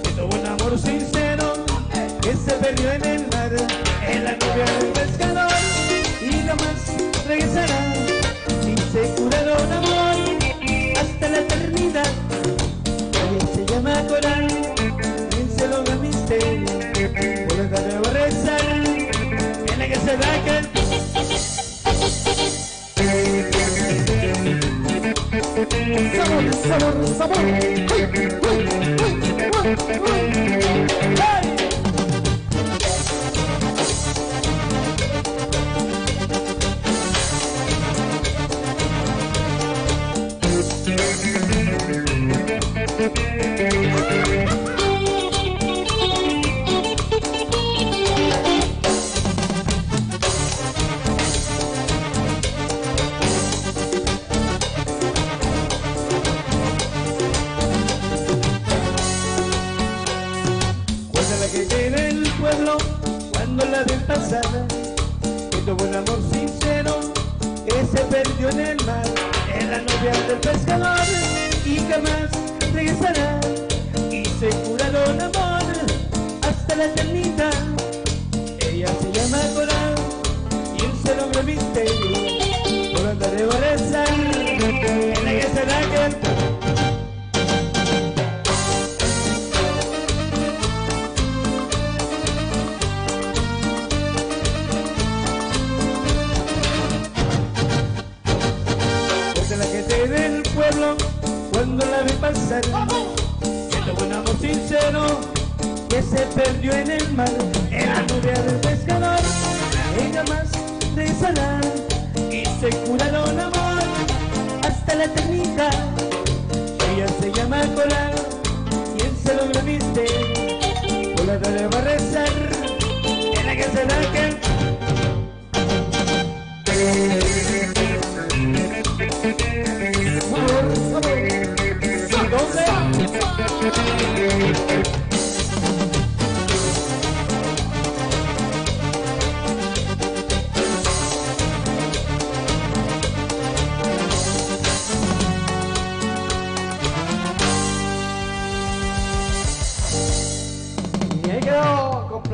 Que tuvo un amor sincero que se perdió en el mar En la novia del pescador y jamás regresará. Y se curaron amor hasta la eternidad. Ella se llama Coral se logra misterio. La va a rezar en la que se el Sabor, sabor, sabor. Uy, 嗯。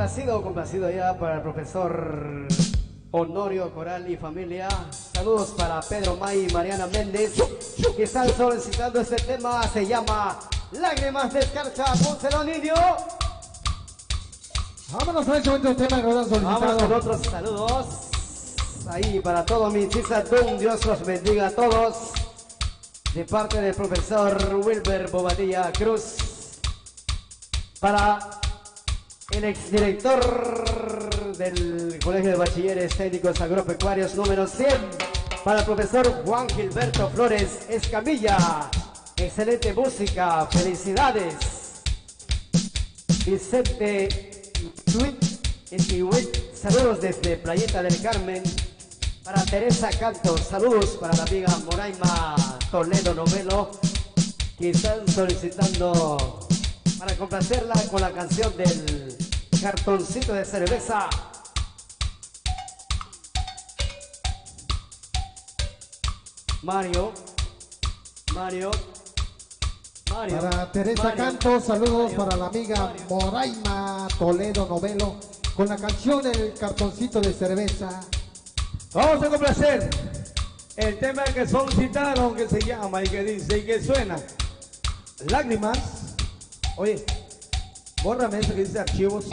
Complacido, complacido ya para el profesor Honorio Coral y familia. Saludos para Pedro May y Mariana Méndez, que están solicitando este tema. Se llama Lágrimas de Escarcha. Pónselo, niño. Vámonos a este bonito tema que nos han Vamos con solicitado. otros saludos. ahí para todos mis Don Dios los bendiga a todos. De parte del profesor Wilber Bobadilla Cruz. Para el exdirector del Colegio de Bachilleres Técnicos Agropecuarios número 100. Para el profesor Juan Gilberto Flores Escamilla. Excelente música, felicidades. Vicente saludos desde Playeta del Carmen. Para Teresa Cantos, saludos para la amiga Moraima Toledo Novelo, que están solicitando para complacerla con la canción del cartoncito de cerveza. Mario, Mario, Mario. Para Teresa Cantos, saludos para la amiga Moraima Toledo Novelo con la canción El cartoncito de cerveza. Vamos a complacer el tema que solicitaron que se llama y que dice y que suena. Lágrimas. Oye, bórrame eso que dice archivos.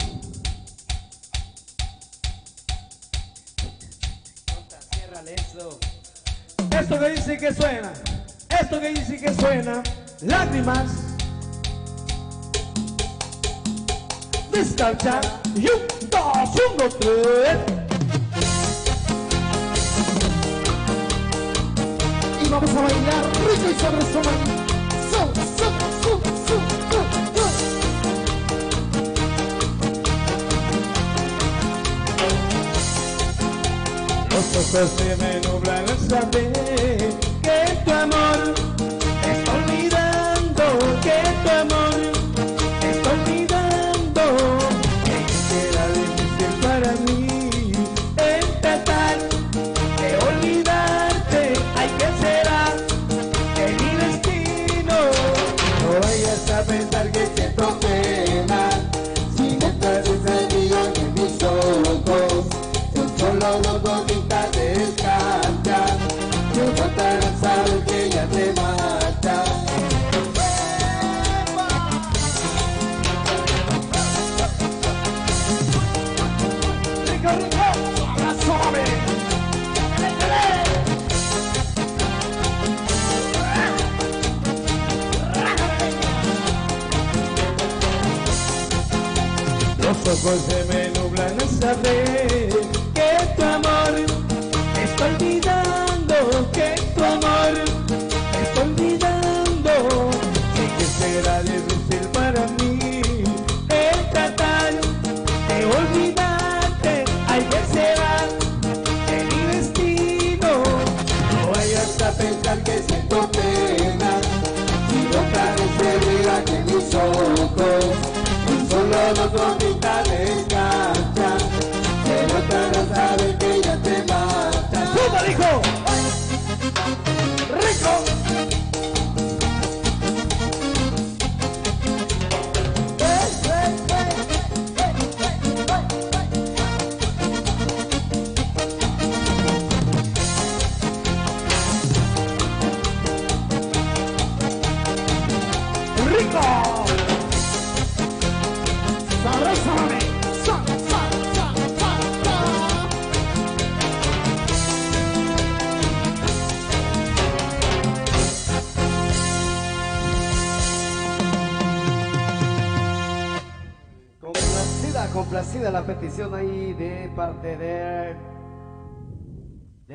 eso. Esto que dice que suena. Esto que dice que suena. Lágrimas. Descansa. Y un, dos, uno, tres. vamos a bailar rico y sabroso. Ojos se me nublan al saber que tu amor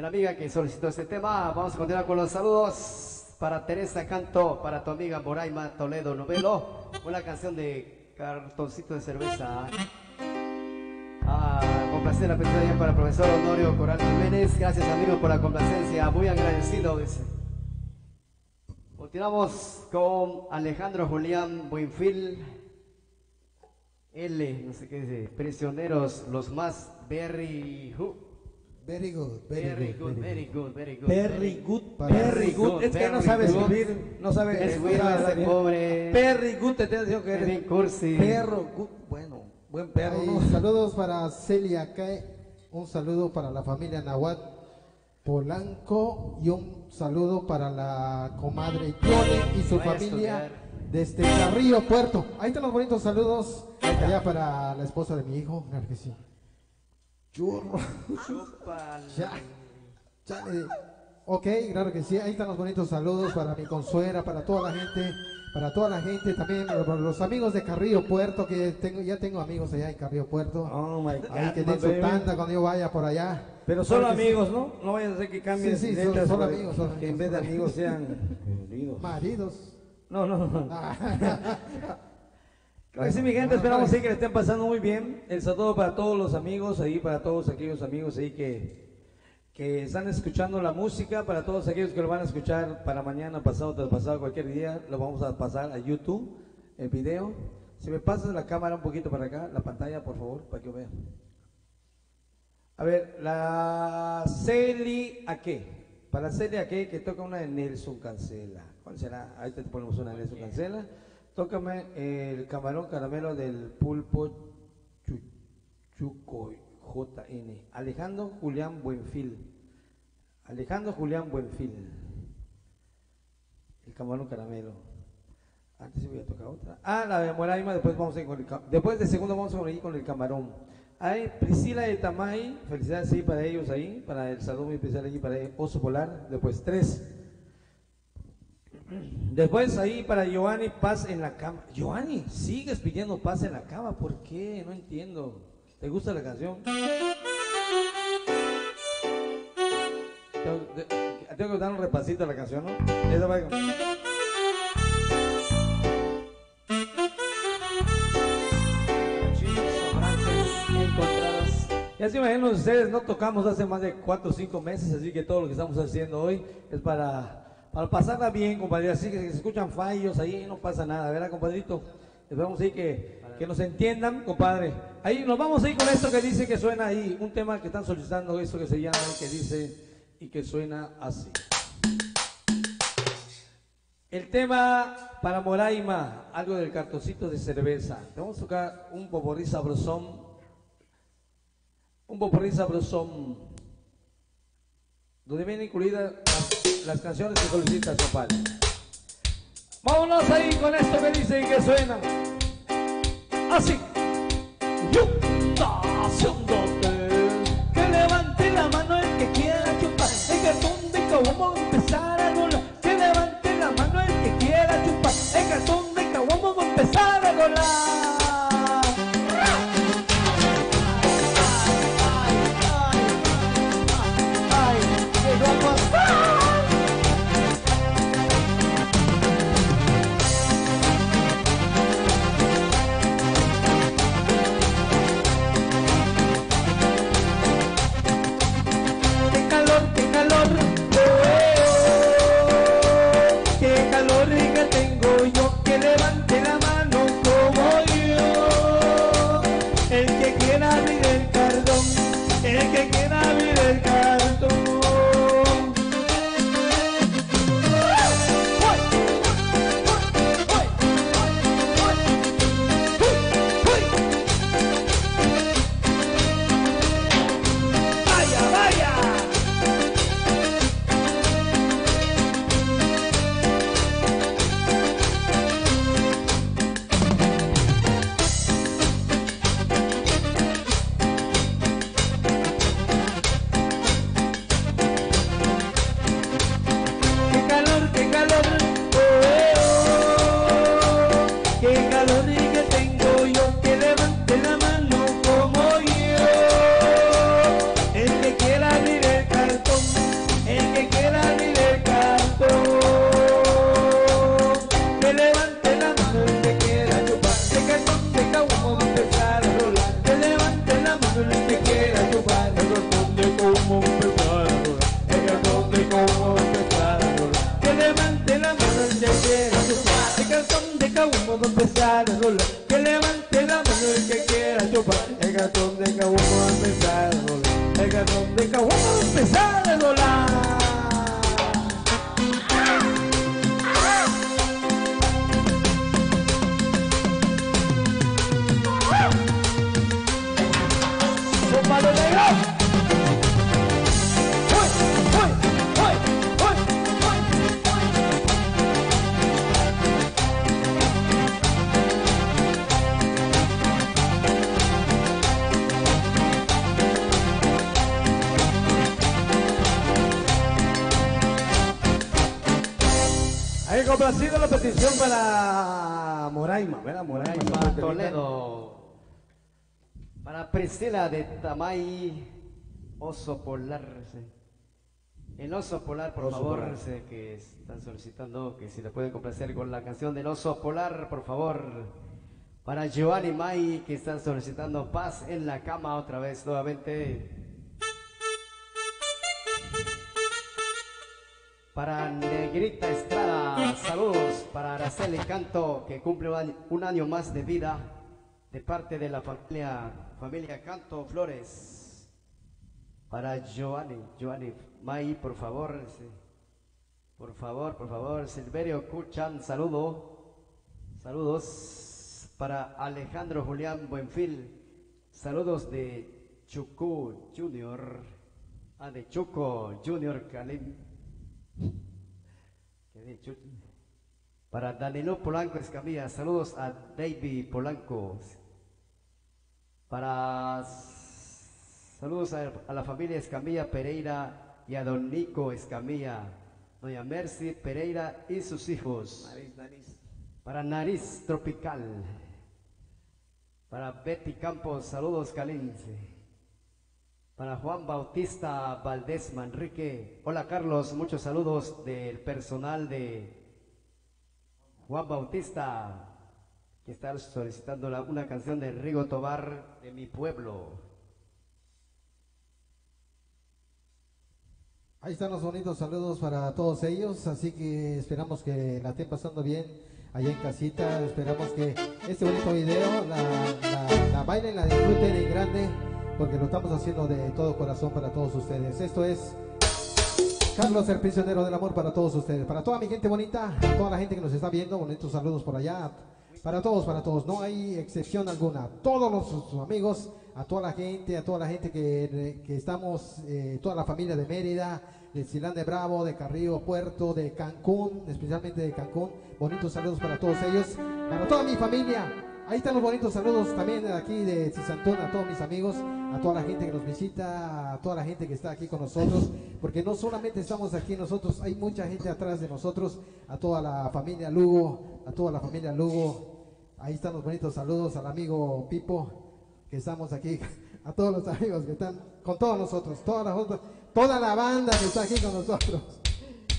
amiga que solicitó este tema. Vamos a continuar con los saludos para Teresa Canto, para tu amiga Moraima Toledo Novelo, una canción de cartoncito de cerveza. Ah, complacida la para el profesor Honorio Coral Jiménez. Gracias amigos por la complacencia, muy agradecido. Continuamos con Alejandro Julián Buenfil. L, no sé qué dice, prisioneros, los más good. Very good, very, good, very good, very good. Very good, very good. Es que no sabe escribir, no sabe escribir. Pobre. Very good, te tengo que decir. cursi. Perro, good, bueno, buen perro. Saludos para Celia K, un saludo para la familia Nahuatl Polanco y un saludo para la comadre Yone y su familia desde Carrillo Puerto. Ahí están los bonitos saludos allá para la esposa de mi hijo, claro que sí. Churro. Ya. Ya le- Ok, claro que sí. Ahí están los bonitos saludos para mi consuera, para toda la gente, para toda la gente, también para los amigos de Carrillo Puerto, que tengo, ya tengo amigos allá en Carrillo Puerto. Oh my Ahí que God, den su tanda cuando yo vaya por allá. Pero solo Claro que sí. amigos, ¿no? No vayas a hacer que cambien Sí, sí, de solo- amigos, solo que en amigos. vez de amigos sean queridos. Maridos. No, no, no. Ah, Pues sí, mi gente, esperamos sí que le estén pasando muy bien. El saludo para todos los amigos ahí, para todos aquellos amigos ahí que, que están escuchando la música, para todos aquellos que lo van a escuchar para mañana, pasado, tras pasado, cualquier día, lo vamos a pasar a YouTube, el video. Si me pasas la cámara un poquito para acá, la pantalla, por favor, para que vean. A ver, la Celi Aque. Para Celi Aque, que toca una de Nelson Cancela. ¿Cuál será? Ahí te ponemos una de Nelson Cancela. Tócame el camarón caramelo del pulpo Chu- Chuco JN. Alejandro Julián Buenfil. Alejandro Julián Buenfil. El camarón caramelo. Antes voy a tocar otra. Ah, la de Moraima, después vamos a ir Después de segundo vamos a ir con el camarón. Ay, Priscila de Tamay, felicidades sí para ellos ahí, para el saludo muy especial allí para Oso Polar, después tres. Después ahí para Giovanni, paz en la cama. Giovanni, sigues pidiendo paz en la cama, ¿por qué? No entiendo. ¿Te gusta la canción? Tengo, que dar un repasito a la canción, ¿no? Esa va Ya se imaginan ustedes, no tocamos hace más de 4 o 5 meses, así que todo lo que estamos haciendo hoy es para, para pasarla bien, compadre. Así que si se escuchan fallos ahí, no pasa nada, ¿verdad, compadrito? Esperamos ahí que, que nos entiendan, compadre. Ahí nos vamos a ir con esto que dice que suena ahí, un tema que están solicitando, esto que se llama, que dice y que suena así. El tema para Moraima, algo del cartoncito de cerveza. Vamos a tocar un poporrí sabrosón. Un poporrí sabrosón. Donde vienen incluidas las, las canciones que solicita su. Vámonos ahí con esto que dice y que suena. Así. Que levante la mano el que quiera chupar. El cartón de caguamo empezar a rolar. Que levante la mano el que quiera chupar. El cartón de caguamo empezar a rolar. De Tamay, oso polar. El oso polar, por Oso favor, polar. que están solicitando que si le pueden complacer con la canción del oso polar, por favor. Para Giovanni May, que están solicitando paz en la cama otra vez, nuevamente. Para Negrita Estrada, saludos. Para Araceli Canto, que cumple un año más de vida, de parte de la familia, familia Canto Flores. Para Giovanni, Giovanni May, por favor. Por favor, por favor. Silverio Cuchan, saludo. Saludos. Para Alejandro Julián Buenfil, saludos de Chucu Junior. Ah, de Chuco Junior Calim. Para Danilo Polanco Escamilla, saludos a David Polanco. Para saludos a, a la familia Escamilla Pereira y a don Nico Escamilla, doña Mercy Pereira y sus hijos. Para Nariz Tropical. Para Betty Campos, saludos Calince. Para Juan Bautista Valdés Manrique. Hola Carlos, muchos saludos del personal de Juan Bautista, que está solicitando una canción de Rigo Tobar de mi pueblo. Ahí están los bonitos saludos para todos ellos, así que esperamos que la estén pasando bien allá en casita, esperamos que este bonito video la, la, la bailen, la disfruten en grande, porque lo estamos haciendo de todo corazón para todos ustedes. Esto es Carlos el prisionero del amor para todos ustedes, para toda mi gente bonita, toda la gente que nos está viendo, bonitos saludos por allá, para todos, para todos, no hay excepción alguna, todos los amigos, a toda la gente, a toda la gente que, que estamos, eh, toda la familia de Mérida, de Silán de Bravo, de Carrillo Puerto, de Cancún, especialmente de Cancún, bonitos saludos para todos ellos, para toda mi familia, Ahí están los bonitos saludos también de aquí de Cisantón a todos mis amigos, a toda la gente que nos visita, a toda la gente que está aquí con nosotros, porque no solamente estamos aquí nosotros, hay mucha gente atrás de nosotros, a toda la familia Lugo, a toda la familia Lugo. Ahí están los bonitos saludos al amigo Pipo, que estamos aquí, a todos los amigos que están con todos nosotros, toda la, toda la banda que está aquí con nosotros.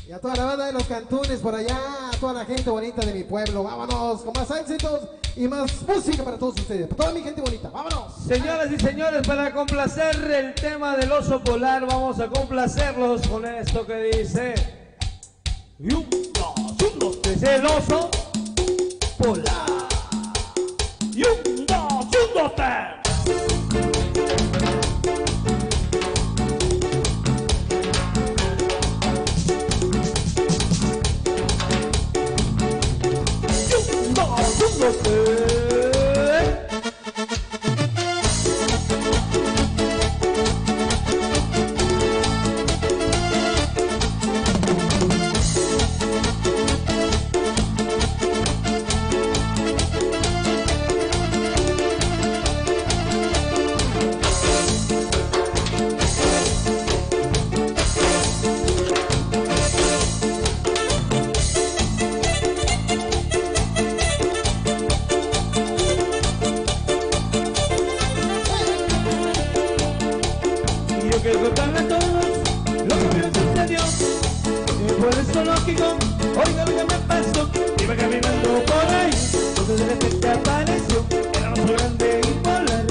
Y a toda la banda de los cantunes por allá, a toda la gente bonita de mi pueblo, vámonos con más éxitos y más música para todos ustedes, para toda mi gente bonita, vámonos. Señoras y señores, para complacer el tema del oso polar, vamos a complacerlos con esto que dice. Y un, dos, un, dos, tres, el oso polar. Y un, dos, A lo que me sucedió. Y por eso lógico, oiga lo que me pasó. Iba caminando por ahí, cuando de repente apareció. Era un grande y polar,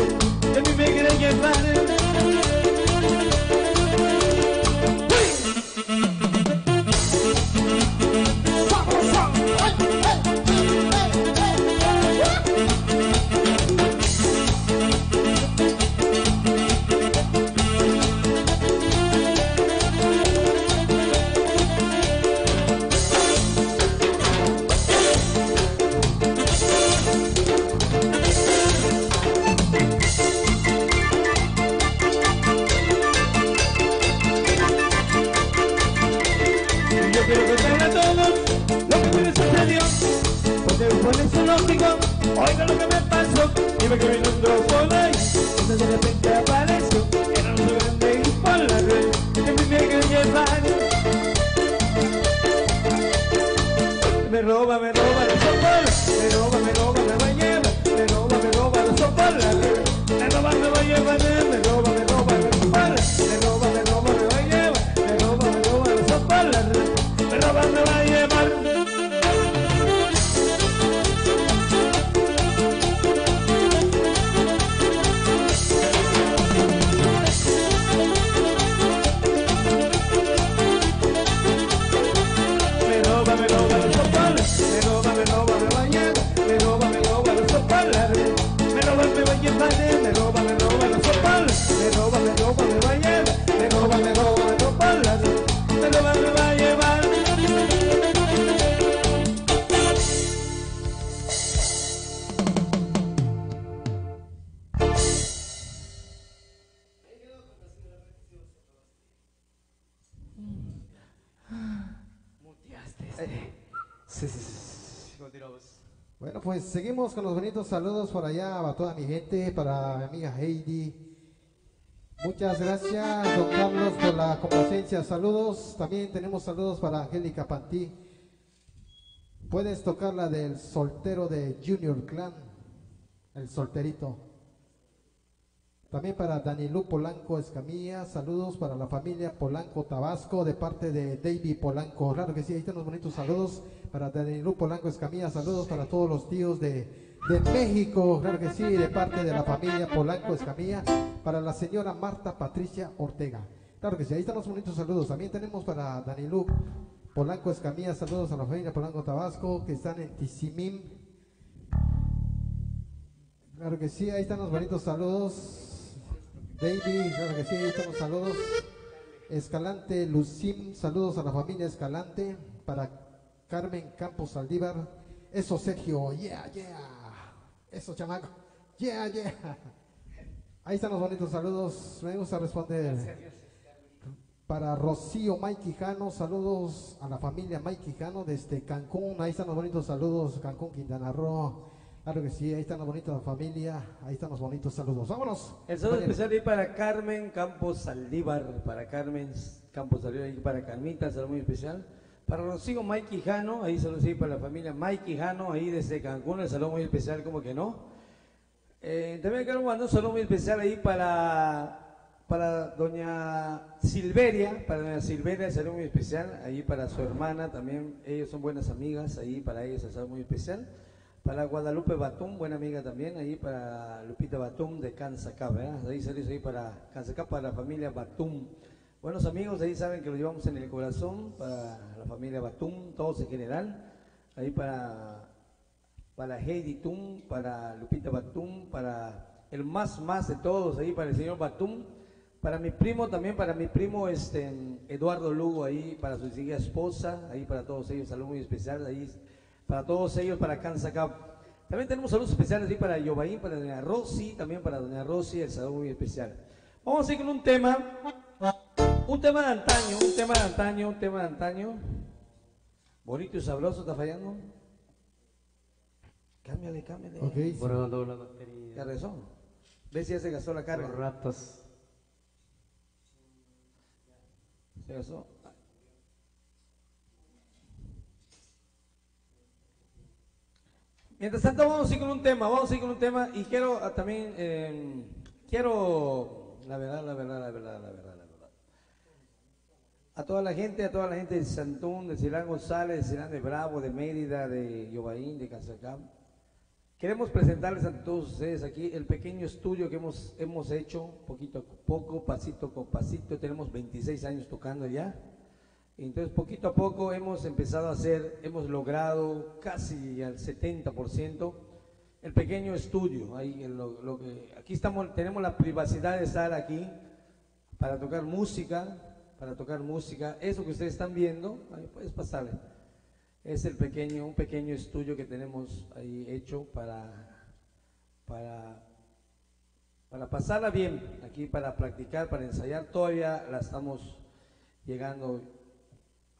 y a mí me quería llevar. Con los bonitos saludos por allá a toda mi gente, para mi amiga Heidi. Muchas gracias, don Carlos, por la complacencia. Saludos. También tenemos saludos para Angélica Pantí. Puedes tocar la del soltero de Junior Clan, el solterito. También para Danilú Polanco Escamilla, saludos para la familia Polanco Tabasco de parte de David Polanco. Claro que sí, ahí están los bonitos saludos para Danilú Polanco Escamilla, saludos para todos los tíos de, México, claro que sí, de parte de la familia Polanco Escamilla, para la señora Marta Patricia Ortega. Claro que sí, ahí están los bonitos saludos. También tenemos para Danilú Polanco Escamilla, saludos a la familia Polanco Tabasco que están en Tizimín, Claro que sí, ahí están los bonitos saludos. David, claro que sí, los saludos. Escalante Lucim, saludos a la familia Escalante. Para Carmen Campos Saldívar. Eso, Sergio, yeah, yeah. Eso, chamaco, yeah, yeah. Ahí están los bonitos saludos. Me gusta responder. Para Rocío Mike Quijano, saludos a la familia Mike Quijano desde Cancún. Ahí están los bonitos saludos, Cancún, Quintana Roo. Claro que sí, ahí están bonitos familia, ahí están los bonitos saludos. Vámonos. El saludo especial ahí para Carmen Campos Saldívar, para Carmen Campos Saldívar, y para Carmita, saludo muy especial. Para Rocío Mike Quijano, ahí saludos sí, para la familia Mike Quijano, ahí desde Cancún, el saludo muy especial, como que no. Eh, también quiero mandar un saludo muy especial ahí para, para doña Silveria, para doña Silveria, el saludo muy especial, ahí para su hermana también, ellos son buenas amigas, ahí para ellos el saludo muy especial. Para Guadalupe Batum, buena amiga también, ahí para Lupita Batum de Kansacá, ¿verdad? Ahí saludos ahí para Kansacá, para la familia Batum. Buenos amigos, ahí saben que lo llevamos en el corazón, para la familia Batum, todos en general. Ahí para, para Heidi Tum, para Lupita Batum, para el más más de todos, ahí para el señor Batum. Para mi primo también, para mi primo este, Eduardo Lugo, ahí para su hija esposa, ahí para todos ellos, saludo muy especial, ahí para todos ellos, para Kansacap. También tenemos saludos especiales ahí para Yobaín, para doña Rosy, también para doña Rosy, el saludo muy especial. Vamos a ir con un tema, un tema de antaño, un tema de antaño, un tema de antaño. Bonito y sabroso, ¿está fallando? Cámbiale, cámbiale. Ok. Probando la batería. ¿Qué razón? ¿Ves si ya se gastó la carga? Por ratos. ¿Se gastó? Mientras tanto vamos a ir con un tema, vamos a ir con un tema y quiero ah, también, eh, quiero, la verdad, la verdad, la verdad, la verdad, la verdad. A toda la gente, a toda la gente de Santún, de Silán González, de Silán de Bravo, de Mérida, de Yobaín, de Cazacam. Queremos presentarles ante todos ustedes aquí el pequeño estudio que hemos, hemos hecho, poquito a poco, pasito con pasito. Tenemos 26 años tocando ya. Entonces, poquito a poco hemos empezado a hacer, hemos logrado casi al 70% el pequeño estudio. Aquí estamos, tenemos la privacidad de estar aquí para tocar música, para tocar música. Eso que ustedes están viendo, ahí puedes pasarle. Es el pequeño, un pequeño estudio que tenemos ahí hecho para, para, para pasarla bien, aquí para practicar, para ensayar. Todavía la estamos llegando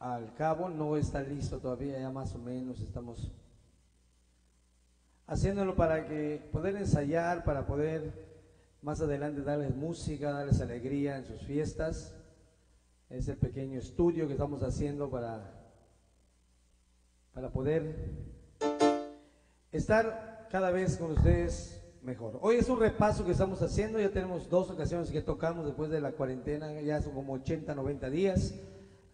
al cabo, no está listo todavía, ya más o menos estamos haciéndolo para que poder ensayar, para poder más adelante darles música, darles alegría en sus fiestas. Es el pequeño estudio que estamos haciendo para para poder estar cada vez con ustedes mejor. Hoy es un repaso que estamos haciendo, ya tenemos dos ocasiones que tocamos después de la cuarentena, ya son como 80, 90 días.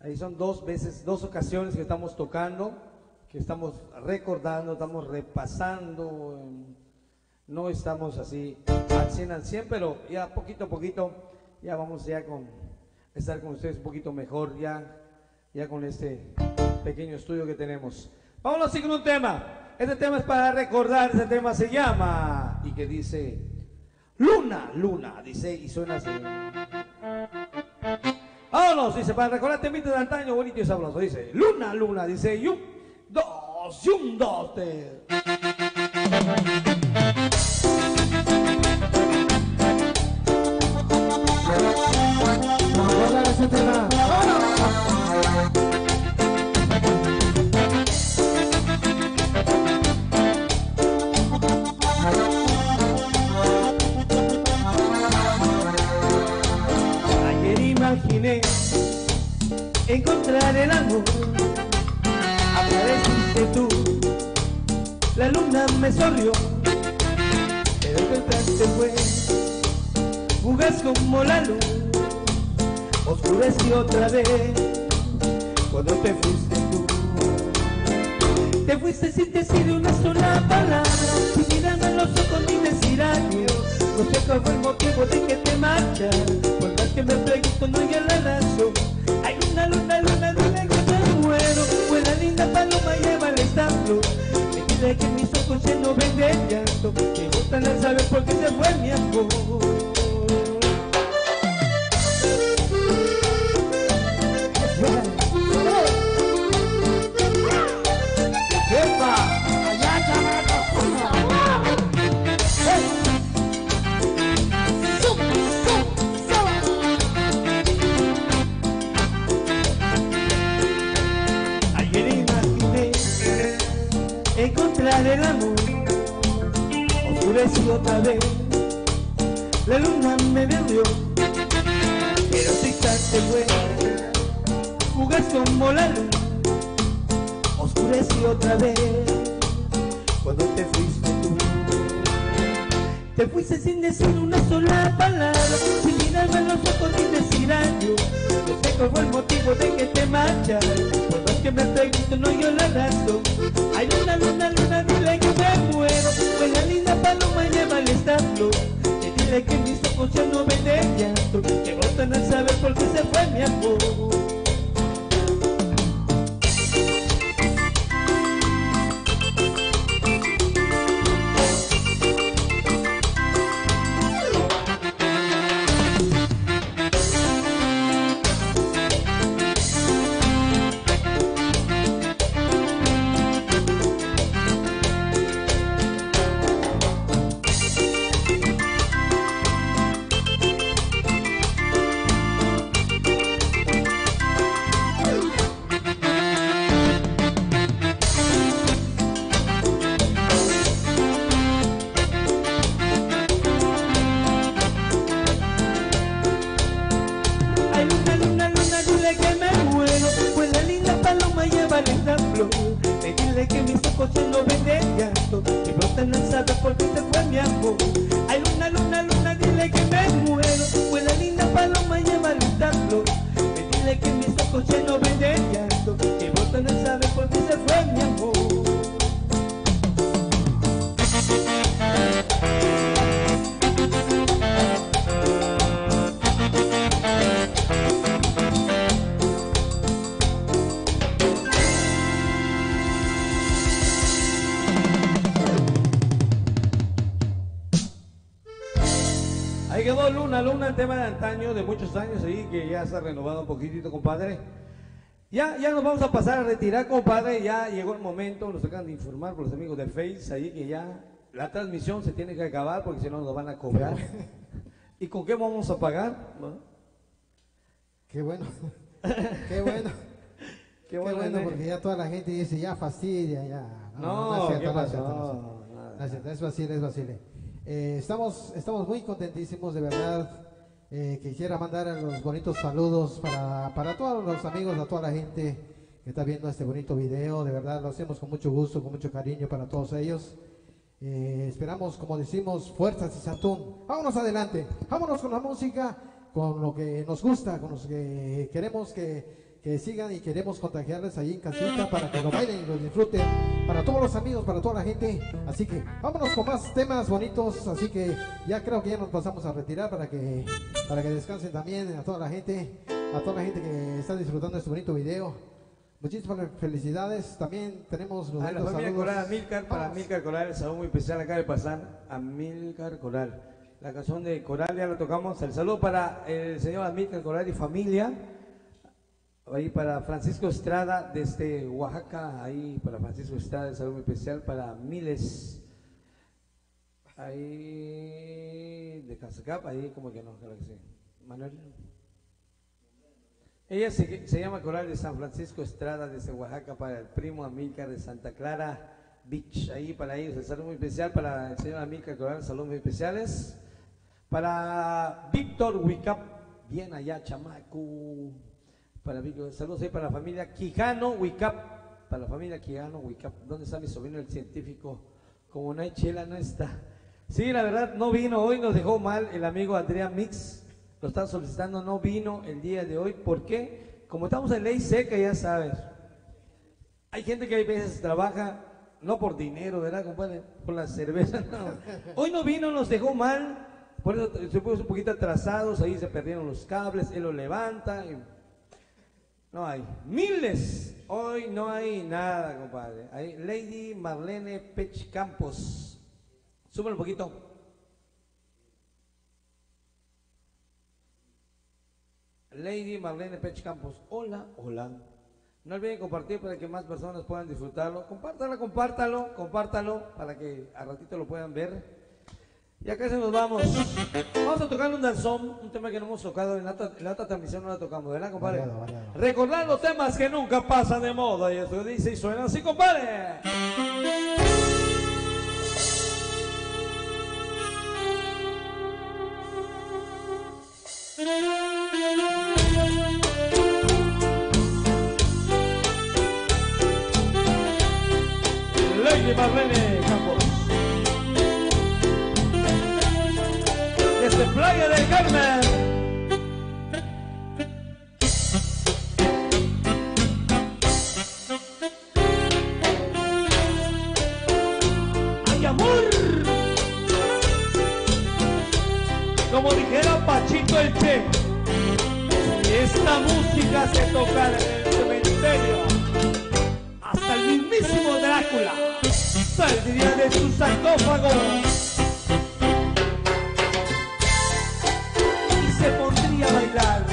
Ahí son dos veces, dos ocasiones que estamos tocando, que estamos recordando, estamos repasando. No estamos así al 100 al 100, pero ya poquito a poquito ya vamos ya con estar con ustedes un poquito mejor ya ya con este pequeño estudio que tenemos. Vámonos con un tema. Este tema es para recordar, este tema se llama y que dice Luna, Luna, dice y suena así. Vámonos, dice, para recordar temitas de antaño, bonito y sabroso, dice Luna, Luna, dice y dos, y dos, tres. Encontrar el amor. Apareciste tú, la luna me sonrió, pero entrante fue fugaz como la luz. Oscureció otra vez cuando te fuiste tú. Te fuiste sin decir una sola palabra, sin mirarme en los ojos ni decir adiós. No sé cuál fue el motivo de que te marchas, por más que me pregunto no hay la razón. Hay una luna, luna, dile que me muero, fue la linda paloma lleva el establo. Me dile que mis ojos no ven de llanto, me gustan al saber por qué se fue mi amor. Años ahí, que ya se ha renovado un poquitito, compadre. Ya, ya nos vamos a pasar a retirar, compadre. Ya llegó el momento, nos acaban de informar por los amigos de Face ahí que ya la transmisión se tiene que acabar porque si no nos van a cobrar. ¿Y con qué vamos a pagar? ¿No? Qué bueno. Qué bueno. Qué Qué bueno, ¿eh? porque ya toda la gente dice, ya fastidia, ya. No, es cierto, ¿qué no es no es No Basile. Eh, estamos, estamos muy contentísimos, de verdad. Eh, quisiera mandar los bonitos saludos para, para todos los amigos, a toda la gente que está viendo este bonito video. De verdad lo hacemos con mucho gusto, con mucho cariño para todos ellos. Eh, esperamos, como decimos, fuerzas y santún. Vámonos adelante, vámonos con la música, con lo que nos gusta, con los que queremos que, que sigan y queremos contagiarles ahí en casita para que lo bailen y lo disfruten. Para todos los amigos, para toda la gente. Así que vámonos con más temas bonitos. Así que ya creo que ya nos pasamos a retirar para que, para que descansen también a toda la gente, a toda la gente que está disfrutando este bonito video. Muchísimas felicidades. También tenemos los A la bonitos familia saludos. Coral Amilcar, para Vamos. Amilcar Coral, el saludo muy especial acá de pasar. Amilcar Coral. La canción de Coral ya la tocamos. El saludo para el señor Amilcar Coral y familia. Ahí para Francisco Estrada desde Oaxaca. Ahí para Francisco Estrada, saludo muy especial para Miles. Ahí de Casacap, ahí como que no, claro que sí. Manuel. Ella se, se llama Coral de San Francisco Estrada desde Oaxaca para el primo Amílcar de Santa Clara Beach. Ahí para ellos el saludo muy especial para el señor Amílcar Coral, saludos muy especiales. Para Víctor Wicap, bien allá, chamaco. Para Víctor, saludos ahí para la familia Quijano Wicap. Para la familia Quijano Wicap. ¿Dónde está mi sobrino el científico? Como no hay chela, no está. Sí, la verdad, no vino hoy, nos dejó mal el amigo Adrián Mix. Lo están solicitando, no vino el día de hoy. ¿Por qué? Como estamos en ley seca, ya sabes. Hay gente que a veces trabaja no por dinero, ¿verdad, compadre? Por la cerveza. no. Hoy no vino, nos dejó mal. Por eso se puso un poquito atrasados. Ahí se perdieron los cables. Él los levanta. y- No hay. Miles. Hoy no hay nada, compadre. Hay Lady Marlene Pech Campos. Súbelo un poquito. Lady Marlene Pech Campos. Hola, hola. No olviden compartir para que más personas puedan disfrutarlo. Compártalo, compártalo, compártalo para que a ratito lo puedan ver. Y acá se nos vamos. Vamos a tocar un danzón, un tema que no hemos tocado en la, otra- en la otra transmisión, no la tocamos, ¿verdad, compadre? Recordar los temas que nunca pasan de moda. Y eso dice y suena así, compadre. Lady Marlene Desde Playa del Carmen. ¡Ay, amor! Como dijera Pachito el Che, si esta música se toca en el cementerio, hasta el mismísimo Drácula saldría de su sarcófago pondría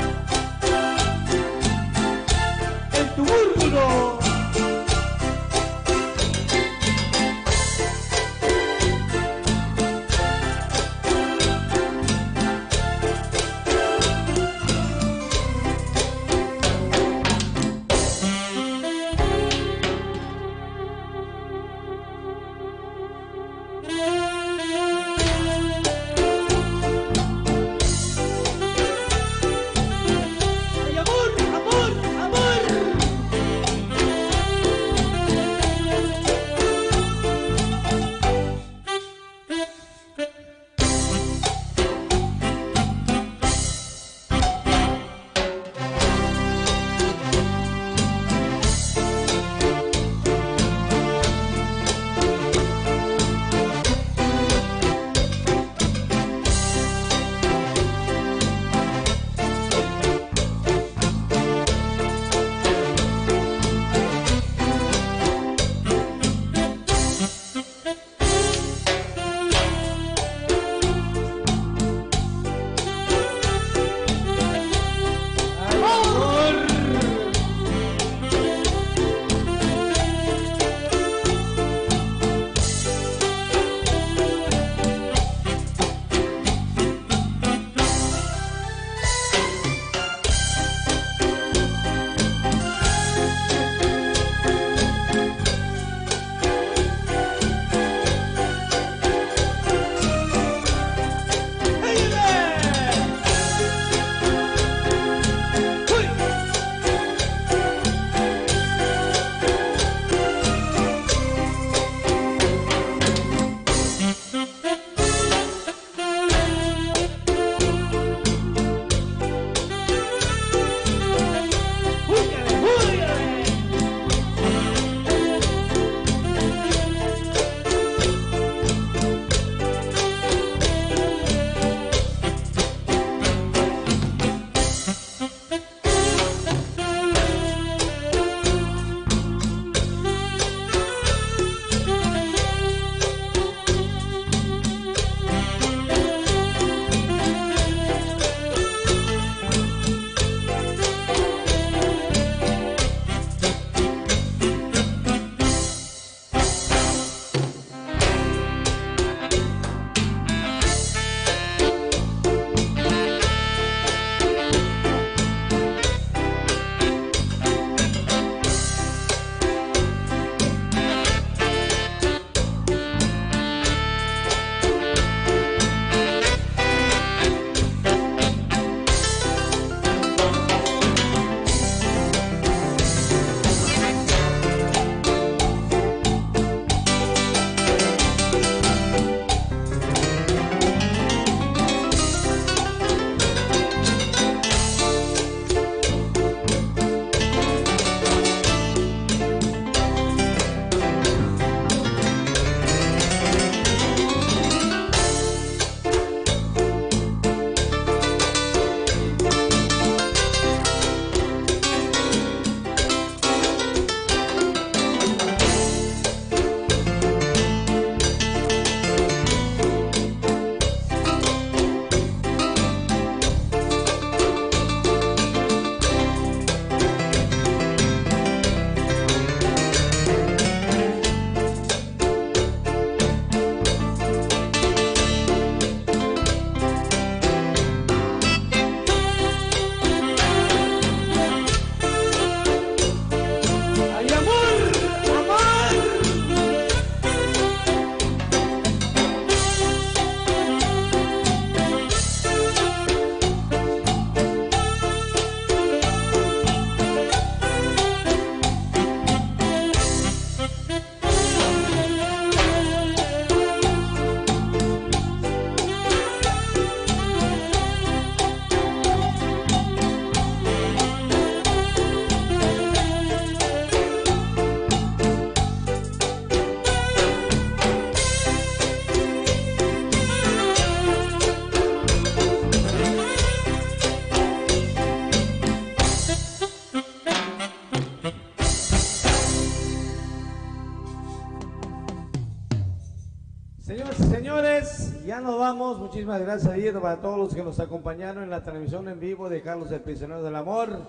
Muchísimas gracias ahí para todos los que nos acompañaron en la transmisión en vivo de Carlos el Prisionero del Amor.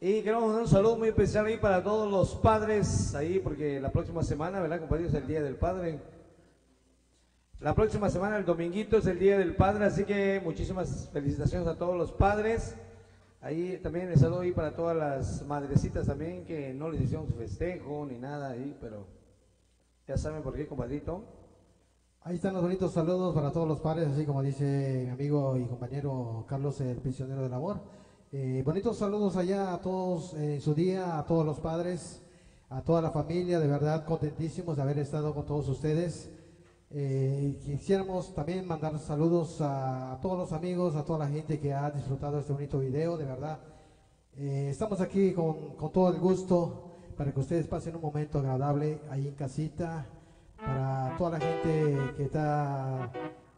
Y queremos dar un saludo muy especial ahí para todos los padres ahí, porque la próxima semana, ¿verdad, compañeros? Es el Día del Padre. La próxima semana, el dominguito, es el Día del Padre, así que muchísimas felicitaciones a todos los padres. Ahí también les saludo ahí para todas las madrecitas también que no les hicieron su festejo ni nada ahí, pero ya saben por qué, compadrito. Ahí están los bonitos saludos para todos los padres, así como dice mi amigo y compañero Carlos, el prisionero del amor. Eh, bonitos saludos allá a todos en su día, a todos los padres, a toda la familia, de verdad contentísimos de haber estado con todos ustedes. Eh, quisiéramos también mandar saludos a, todos los amigos, a toda la gente que ha disfrutado este bonito video, de verdad. Eh, estamos aquí con, con, todo el gusto para que ustedes pasen un momento agradable ahí en casita, para toda la gente que está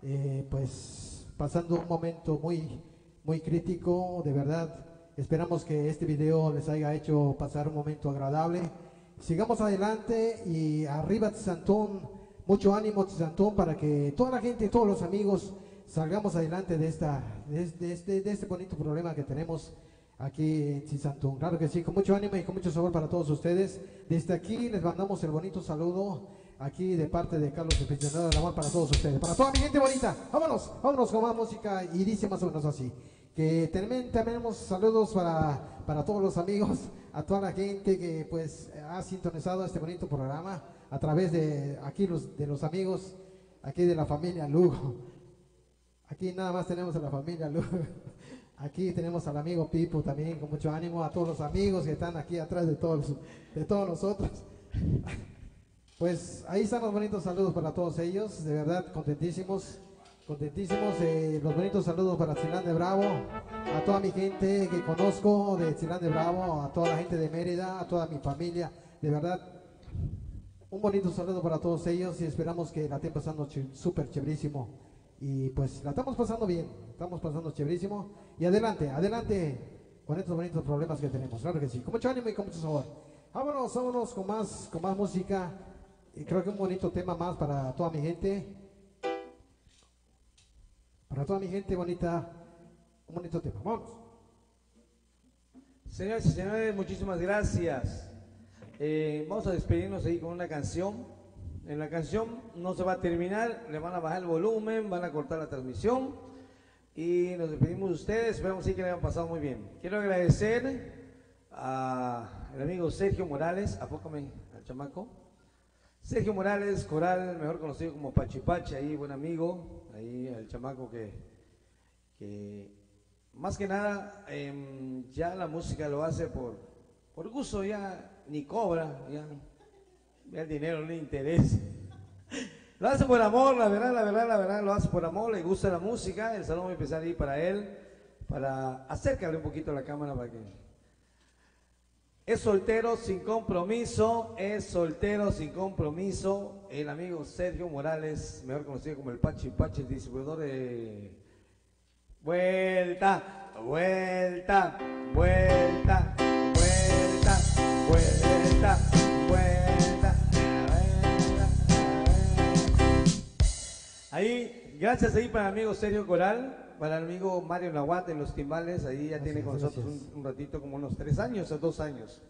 eh, pues pasando un momento muy, muy crítico, de verdad. Esperamos que este video les haya hecho pasar un momento agradable. Sigamos adelante y arriba Santón mucho ánimo, Santón, para que toda la gente, todos los amigos, salgamos adelante de, esta, de, este, de este bonito problema que tenemos aquí en Cisantún. Claro que sí, con mucho ánimo y con mucho sabor para todos ustedes. Desde aquí les mandamos el bonito saludo aquí de parte de Carlos el Amor para todos ustedes. Para toda mi gente bonita, vámonos, vámonos con más música y dice más o menos así. Que también tenemos saludos para, para todos los amigos, a toda la gente que pues ha sintonizado este bonito programa a través de aquí los, de los amigos, aquí de la familia Lugo. Aquí nada más tenemos a la familia Lugo. Aquí tenemos al amigo Pipo también con mucho ánimo, a todos los amigos que están aquí atrás de todos, de todos nosotros. Pues ahí están los bonitos saludos para todos ellos, de verdad contentísimos, contentísimos. Eh, los bonitos saludos para Silán de Bravo, a toda mi gente que conozco de Silán de Bravo, a toda la gente de Mérida, a toda mi familia, de verdad un bonito saludo para todos ellos y esperamos que la estén pasando súper chéverísimo. Y pues la estamos pasando bien, estamos pasando chéverísimo. Y adelante, adelante con estos bonitos problemas que tenemos, claro que sí. Con mucho ánimo y con mucho sabor. Vámonos, vámonos con más, con más música. Y creo que un bonito tema más para toda mi gente. Para toda mi gente bonita, un bonito tema. Vamos. Señores y señores, muchísimas gracias. Eh, vamos a despedirnos ahí con una canción. En la canción no se va a terminar, le van a bajar el volumen, van a cortar la transmisión y nos despedimos de ustedes. Esperamos sí que le hayan pasado muy bien. Quiero agradecer al amigo Sergio Morales, apócame al chamaco. Sergio Morales, coral, mejor conocido como Pachipache, ahí buen amigo, ahí el chamaco que, que más que nada em, ya la música lo hace por, por gusto, ya ni cobra, ya, el dinero no le interesa. Lo hace por amor, la verdad, la verdad, la verdad, lo hace por amor, le gusta la música, el salón va a empezar ahí para él, para acercarle un poquito a la cámara para que... Es soltero sin compromiso, es soltero sin compromiso, el amigo Sergio Morales, mejor conocido como el Pachi Pachi, distribuidor de... Vuelta, vuelta, vuelta, vuelta, vuelta, Ahí, gracias ahí para el amigo Sergio Coral, para el amigo Mario Nahuat en los timbales, ahí ya tiene con nosotros un, ratito, como unos tres años o dos años.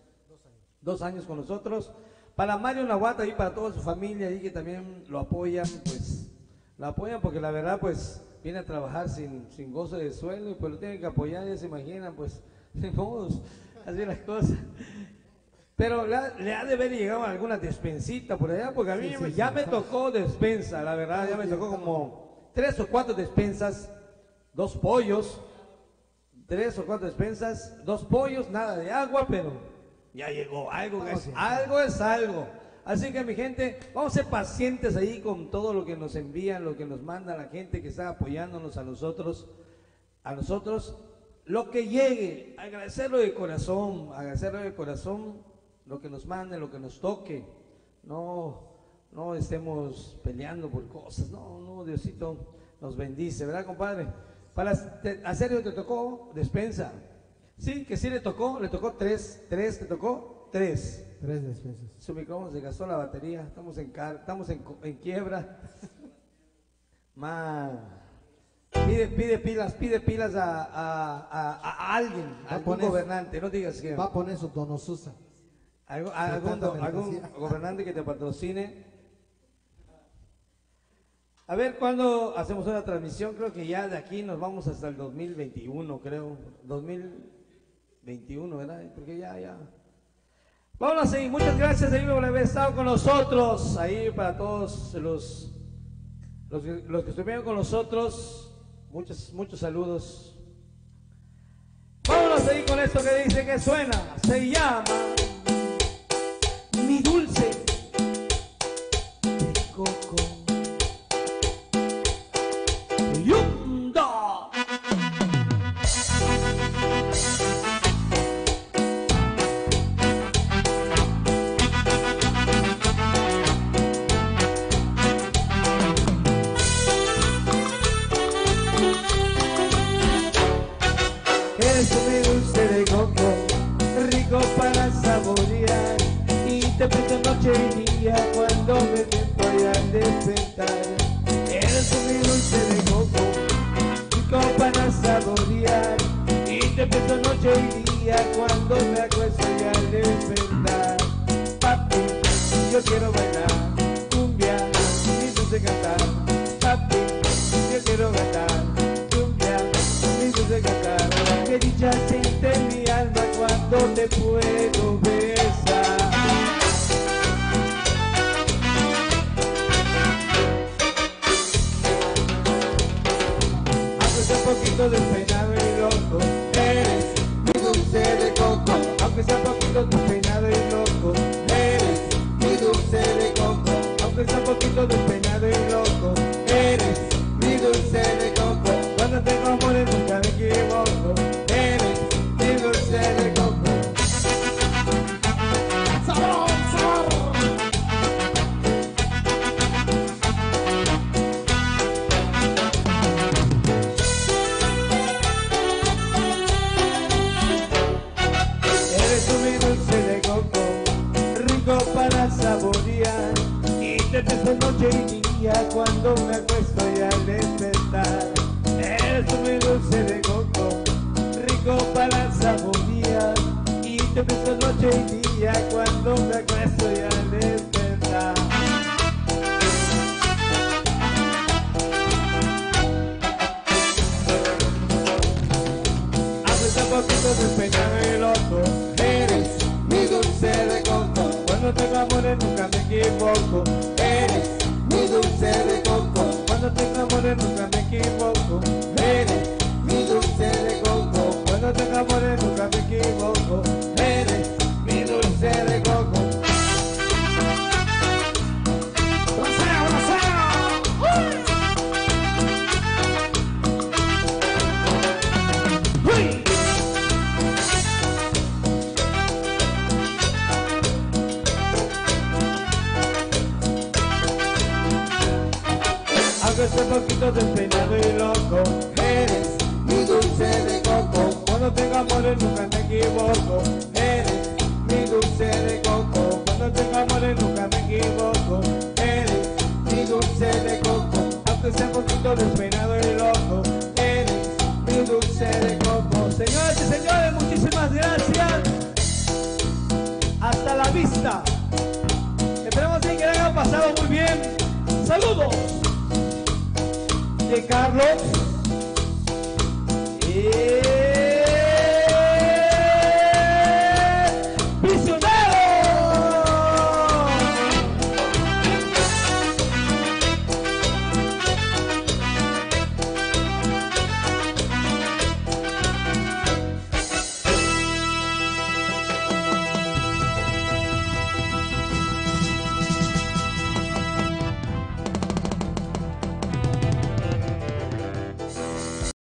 Dos años con nosotros. Para Mario Nahuat ahí para toda su familia ahí que también lo apoyan, pues, lo apoyan porque la verdad, pues, viene a trabajar sin, sin gozo de sueldo, pues lo tienen que apoyar, ya se imaginan, pues, de modos, así las cosas. Pero le ha, de haber llegado alguna despensita por allá, porque a mí ya me tocó despensa, la verdad, ya me tocó como tres o cuatro despensas, dos pollos, tres o cuatro despensas, dos pollos, nada de agua, pero ya llegó, algo es, algo es algo. Así que mi gente, vamos a ser pacientes ahí con todo lo que nos envían, lo que nos manda la gente que está apoyándonos a nosotros, a nosotros, lo que llegue, agradecerlo de corazón, agradecerlo de corazón lo que nos mande, lo que nos toque. No, no estemos peleando por cosas. No, no, Diosito nos bendice, ¿verdad, compadre? Para hacer te tocó despensa. Sí, que sí le tocó, le tocó tres, tres, te tocó tres. Tres despensas. Su micrófono se gastó la batería, estamos en, estamos en, en quiebra. Man. Pide, pide pilas, pide pilas a, a, a, alguien, a algún gobernante, no digas que... Va a poner su donosusa. Algo, algún gobernante que te patrocine a ver, ¿cuándo hacemos una transmisión? Creo que ya de aquí nos vamos hasta el 2021, creo. 2021, ¿verdad? Porque ya, ya. Vamos a seguir. Muchas gracias, por haber estado con nosotros. Ahí para todos los, los, los que estuvieron con nosotros. Muchos, muchos saludos. Vamos a seguir con esto que dice que suena. Se llama Mi Dulce.